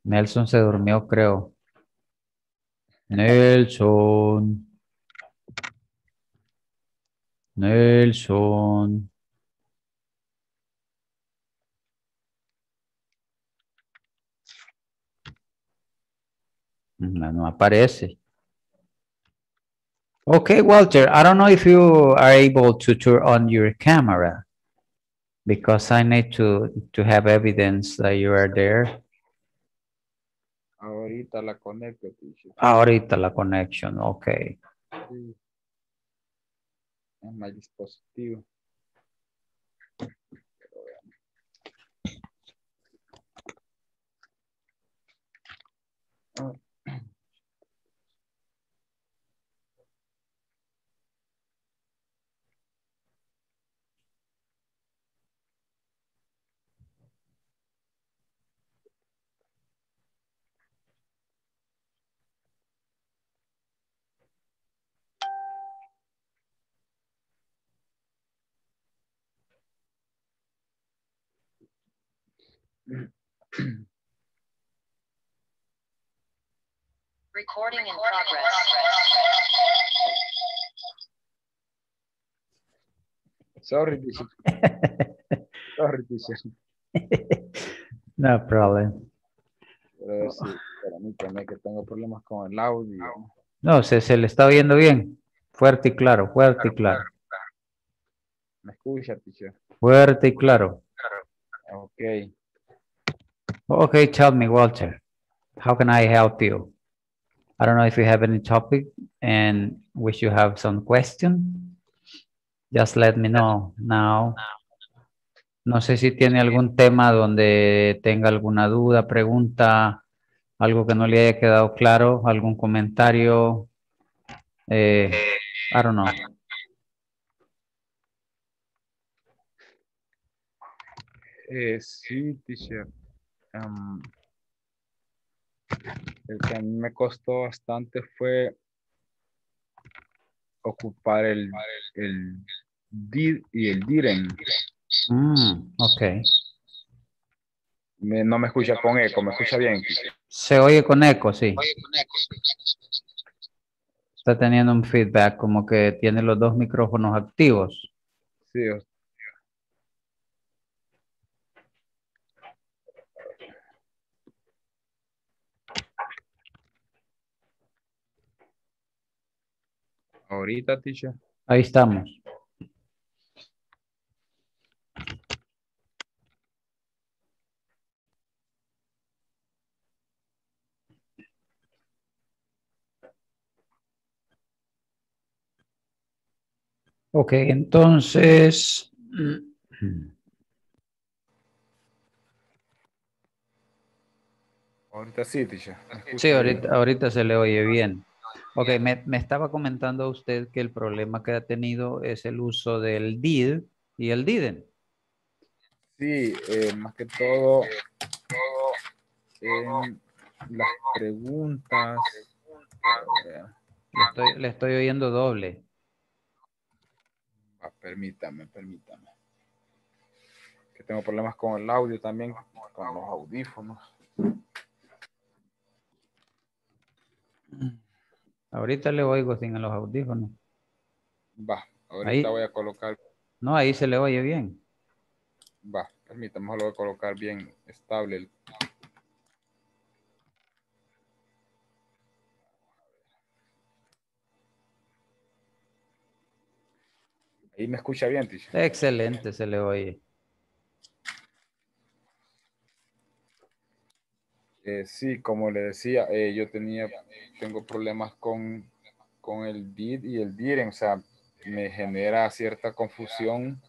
Nelson se durmió, creo. Nelson. Nelson. No, no aparece. Okay, Walter, I don't know if you are able to turn on your camera because I need to, to have evidence that you are there. Ahorita la conecto, teacher. Ahorita la connection, okay. Sí. En mi dispositivo. Recording in progress. Sorry, teacher. Sorry, teacher. No problem. Pero sí, permítame que tengo problemas con el audio. No, se, se le está oyendo bien. Fuerte y claro, fuerte claro, y claro. claro. ¿Me escucha, teacher? Fuerte y claro. claro. Ok. Okay, tell me, Walter, how can I help you? I don't know if you have any topic and wish you have some question. Just let me know now. No sé si tiene algún tema donde tenga alguna duda, pregunta, algo que no le haya quedado claro, algún comentario. Eh, I don't know. Eh, sí, teacher. El que a mí me costó bastante fue ocupar el, el did y el didn't. Mm, ok. Me- no me escucha con eco, me escucha bien. Se oye con eco, sí. Está teniendo un feedback como que tiene los dos micrófonos activos. Sí, Ahorita, teacher. Ahí estamos. Ok, entonces. Ahorita sí, teacher. ¿Me escucha Sí, ahorita, ahorita se le oye bien. Ok, me, me estaba comentando usted que el problema que ha tenido es el uso del did y el didn't. Sí, eh, más que todo en las preguntas. Estoy, le estoy oyendo doble. ah, permítame, permítame. Que tengo problemas con el audio también, con los audífonos. Ahorita le oigo sin los audífonos. Va, ahorita Ahí. voy a colocar, No, ahí se le oye bien. va, permítame, lo voy a colocar bien estable. el- Ahí me escucha bien, teacher. Excelente, se le oye. Eh, sí, como le decía, eh, yo tenía, tengo problemas con, con el did y el didn't, o sea, me genera cierta confusión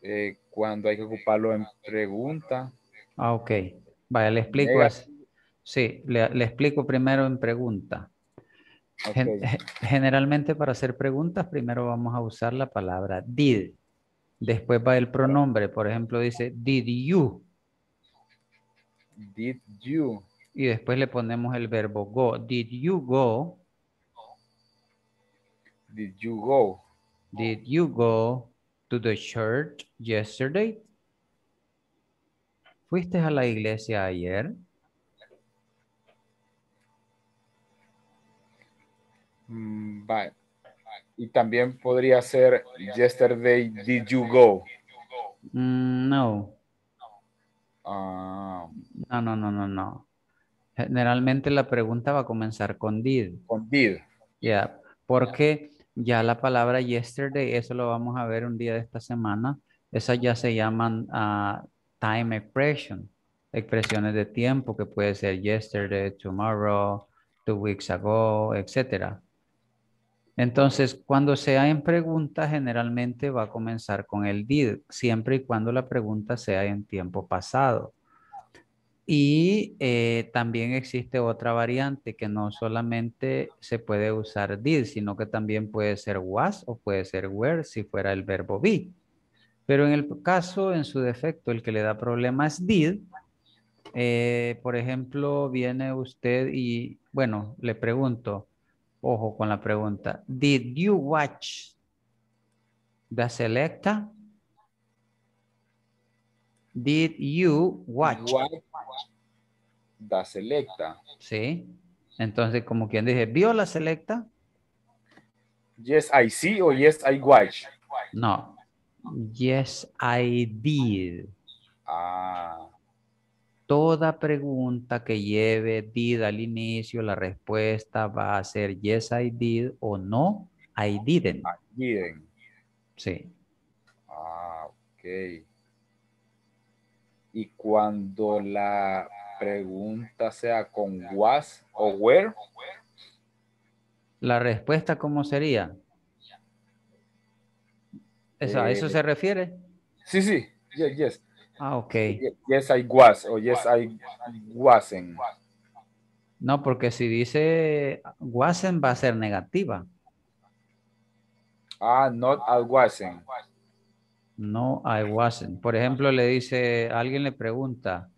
eh, cuando hay que ocuparlo en pregunta. Ah, ok. Vaya, le explico. Sí, le, le explico primero en pregunta. Generalmente para hacer preguntas, primero vamos a usar la palabra did. Después va el pronombre. Por ejemplo, dice, did you? Did you, Y después le ponemos el verbo go. Did you go? did you go? Did you go to the church yesterday? ¿Fuiste a la iglesia ayer? Mm, va. Y también podría ser yesterday, did you go? Mm, no. Ah, No, no, no, no, no. Generalmente la pregunta va a comenzar con did. con did. Ya, porque ya la palabra yesterday, eso lo vamos a ver un día de esta semana, esas ya se llaman ah, time expression, expresiones de tiempo que puede ser yesterday, tomorrow, two weeks ago, etcétera. Entonces, cuando sea en pregunta, generalmente va a comenzar con el did, siempre y cuando la pregunta sea en tiempo pasado. Y eh, también existe otra variante que no solamente se puede usar did, sino que también puede ser was o puede ser were si fuera el verbo be. Pero en el caso, en su defecto, el que le da problema es did. Eh, por ejemplo, viene usted y, bueno, le pregunto, ojo con la pregunta, ¿Did you watch the selecta? Did you watch? What the selecta. Sí. Entonces, como quien dije, ¿vio la selecta? Yes, I see o yes, I watch. No. Yes, I did. Ah, Toda pregunta que lleve did al inicio, la respuesta va a ser yes, I did o no, I didn't. didn't. Sí. Ah, ok. Y cuando la pregunta sea con was o where, La respuesta, ¿cómo sería? ¿Eso, ¿A eso Eh, se refiere? sí, sí, yes, yes. Ah, ok. Ye- Yes, I was o yes, I wasn't. No, porque si dice wasn't va a ser negativa. Ah, not I wasn't. No, I wasn't. Por ejemplo, le dice, alguien le pregunta,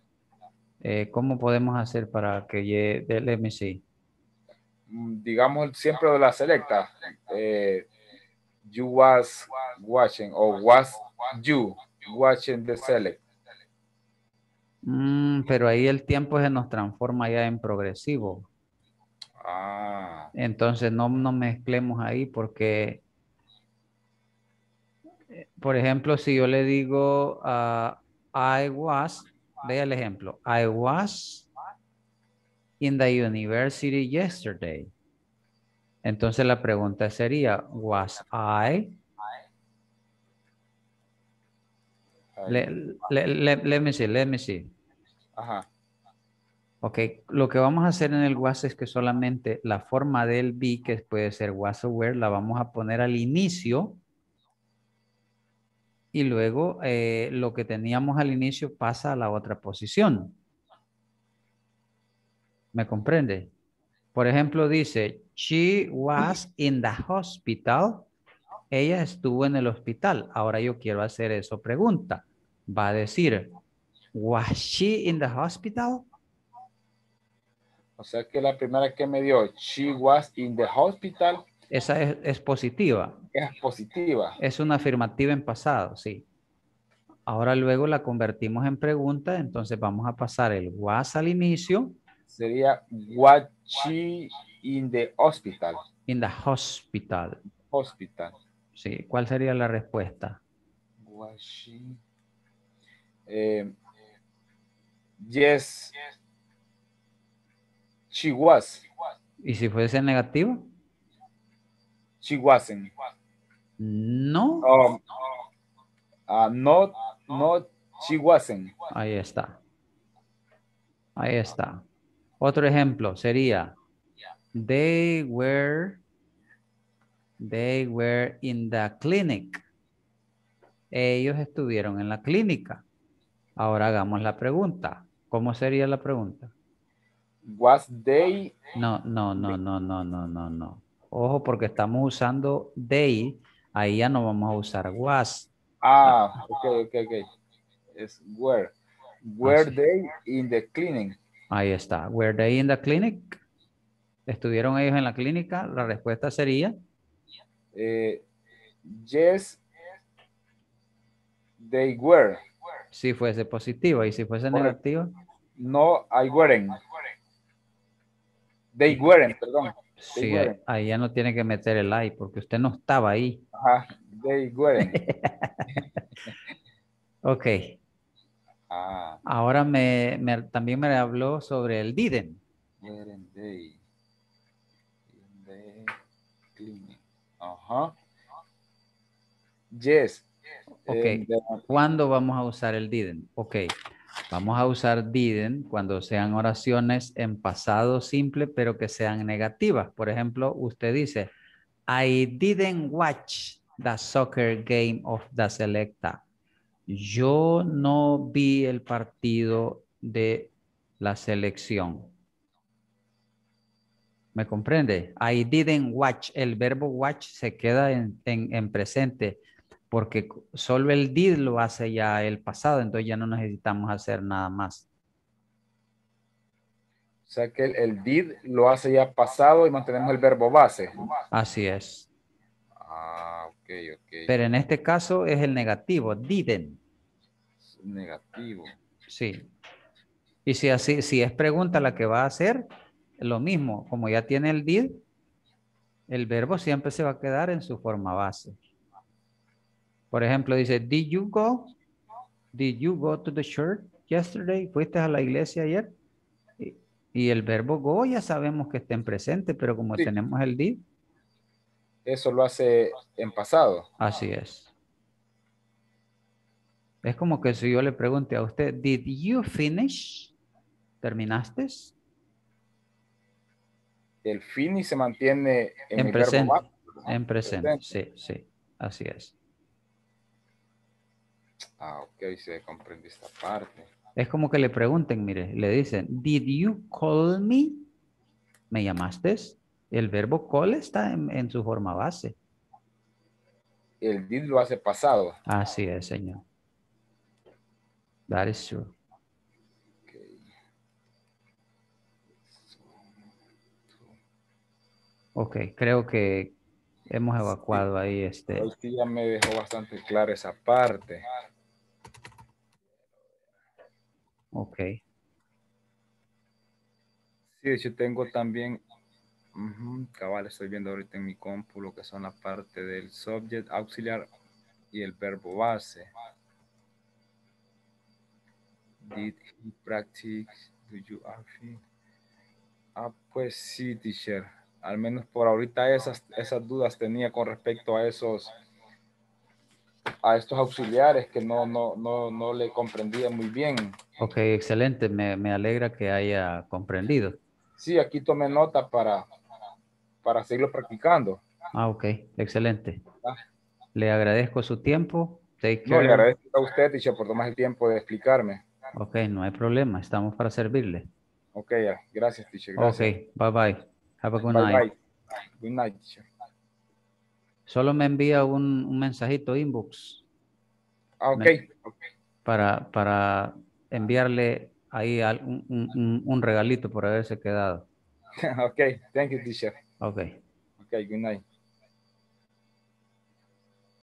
eh, ¿cómo podemos hacer para que llegue, let me see. Mm, Digamos siempre de la selecta. eh, you was watching o was you watching the select. Mm, pero ahí el tiempo se nos transforma ya en progresivo. Ah, Entonces no nos mezclemos ahí porque, eh, por ejemplo, si yo le digo ah, I was, vea el ejemplo, I was in the university yesterday. Entonces la pregunta sería, was I? Le- le- le- let me see, let me see. ajá. Ok, lo que vamos a hacer en el was es que solamente la forma del be, que puede ser was o were, la vamos a poner al inicio. Y luego eh, lo que teníamos al inicio pasa a la otra posición. ¿Me comprende? Por ejemplo, dice, she was in the hospital. Ella estuvo en el hospital. Ahora yo quiero hacer eso pregunta. Va a decir, was she in the hospital? O sea que la primera que me dio, she was in the hospital, Esa es, es positiva. es positiva. Es una afirmativa en pasado, sí. Ahora luego la convertimos en pregunta, entonces vamos a pasar el was al inicio. Sería was she in the hospital. In the hospital. Hospital. Sí, ¿cuál sería la respuesta? Was she? Eh, yes. She was. ¿Y si fuese negativo? She wasn't. No. Um, uh, not, not, she wasn't. Ahí está. Ahí está. Otro ejemplo sería, they were, they were in the clinic. Ellos estuvieron en la clínica. Ahora hagamos la pregunta. ¿Cómo sería la pregunta? Was they? No, no, no, no, no, no, no, no. Ojo porque estamos usando they. Ahí ya no vamos a usar was. Ah, ok, ok, ok. Es where. Were sí. they in the clinic? Ahí está. Were they in the clinic? ¿Estuvieron ellos en la clínica? La respuesta sería Eh, yes, they were. Si fuese positiva y si fuese negativa. No, I weren't. They weren't, perdón. They Sí, weren't. ahí ya no tiene que meter el I porque usted no estaba ahí. Ajá, they weren't. Ok. Ah, Ahora me, me- también me habló sobre el didn't. weren't they in the clinic? Ajá. Yes. Ok. the- ¿Cuándo vamos a usar el didn't? Ok. Vamos a usar didn't cuando sean oraciones en pasado simple, pero que sean negativas. Por ejemplo, usted dice, I didn't watch the soccer game of the selecta. Yo no vi el partido de la selección. ¿Me comprende? I didn't watch. El verbo watch se queda en, en- en presente porque solo el did lo hace ya el pasado, entonces ya no necesitamos hacer nada más. O sea que el, el did lo hace ya pasado y mantenemos el verbo base. Así es. Ah, ok, ok. Pero en este caso es el negativo, didn't. Negativo. Sí. Y si así, si es pregunta la que va a hacer, lo mismo, como ya tiene el did, el verbo siempre se va a quedar en su forma base. Por ejemplo, dice, did you go? Did you go to the church yesterday? ¿Fuiste a la iglesia ayer? Y, y el verbo go ya sabemos que está en presente, pero como Sí. tenemos el did, Eso lo hace en pasado. así es. Es como que si yo le pregunte a usted, did you finish? ¿Terminaste? El finish se mantiene en, En presente. verbo. En presente, sí, sí, así es. Ah, ok, se comprende esta parte. Es como que le pregunten, mire, le dicen, did you call me? ¿Me llamaste? El verbo call está en, en su forma base. El did lo hace pasado. Así es, señor. That is true. Ok, creo que hemos evacuado ahí este. Hoy sí ya me dejó bastante clara esa parte. Ok. Sí, hecho tengo también, ujú, cabal, estoy viendo ahorita en mi compu lo que son la parte del subject auxiliar y el verbo base. Did he practice? Do you actually? Ah, pues sí, teacher. Al menos por ahorita esas, esas dudas tenía con respecto a esos a estos auxiliares que no, no, no, no le comprendía muy bien. Ok, excelente. Me, me alegra que haya comprendido. Sí, aquí tomé nota para, para seguirlo practicando. Ah, ok, excelente. Ah. Le agradezco su tiempo. Take No, care. le agradezco a usted, teacher, por tomar el tiempo de explicarme. Ok, no hay problema. Estamos para servirle. Ok, gracias. Ok, Gracias. bye bye. Have a good Bye, night. bye. Good night, teacher. Solo me envía un, un mensajito inbox Ah, ok. Me- para, para enviarle ahí al- un, un- un- un regalito por haberse quedado. ok, thank you, teacher. Ok. Ok, good night.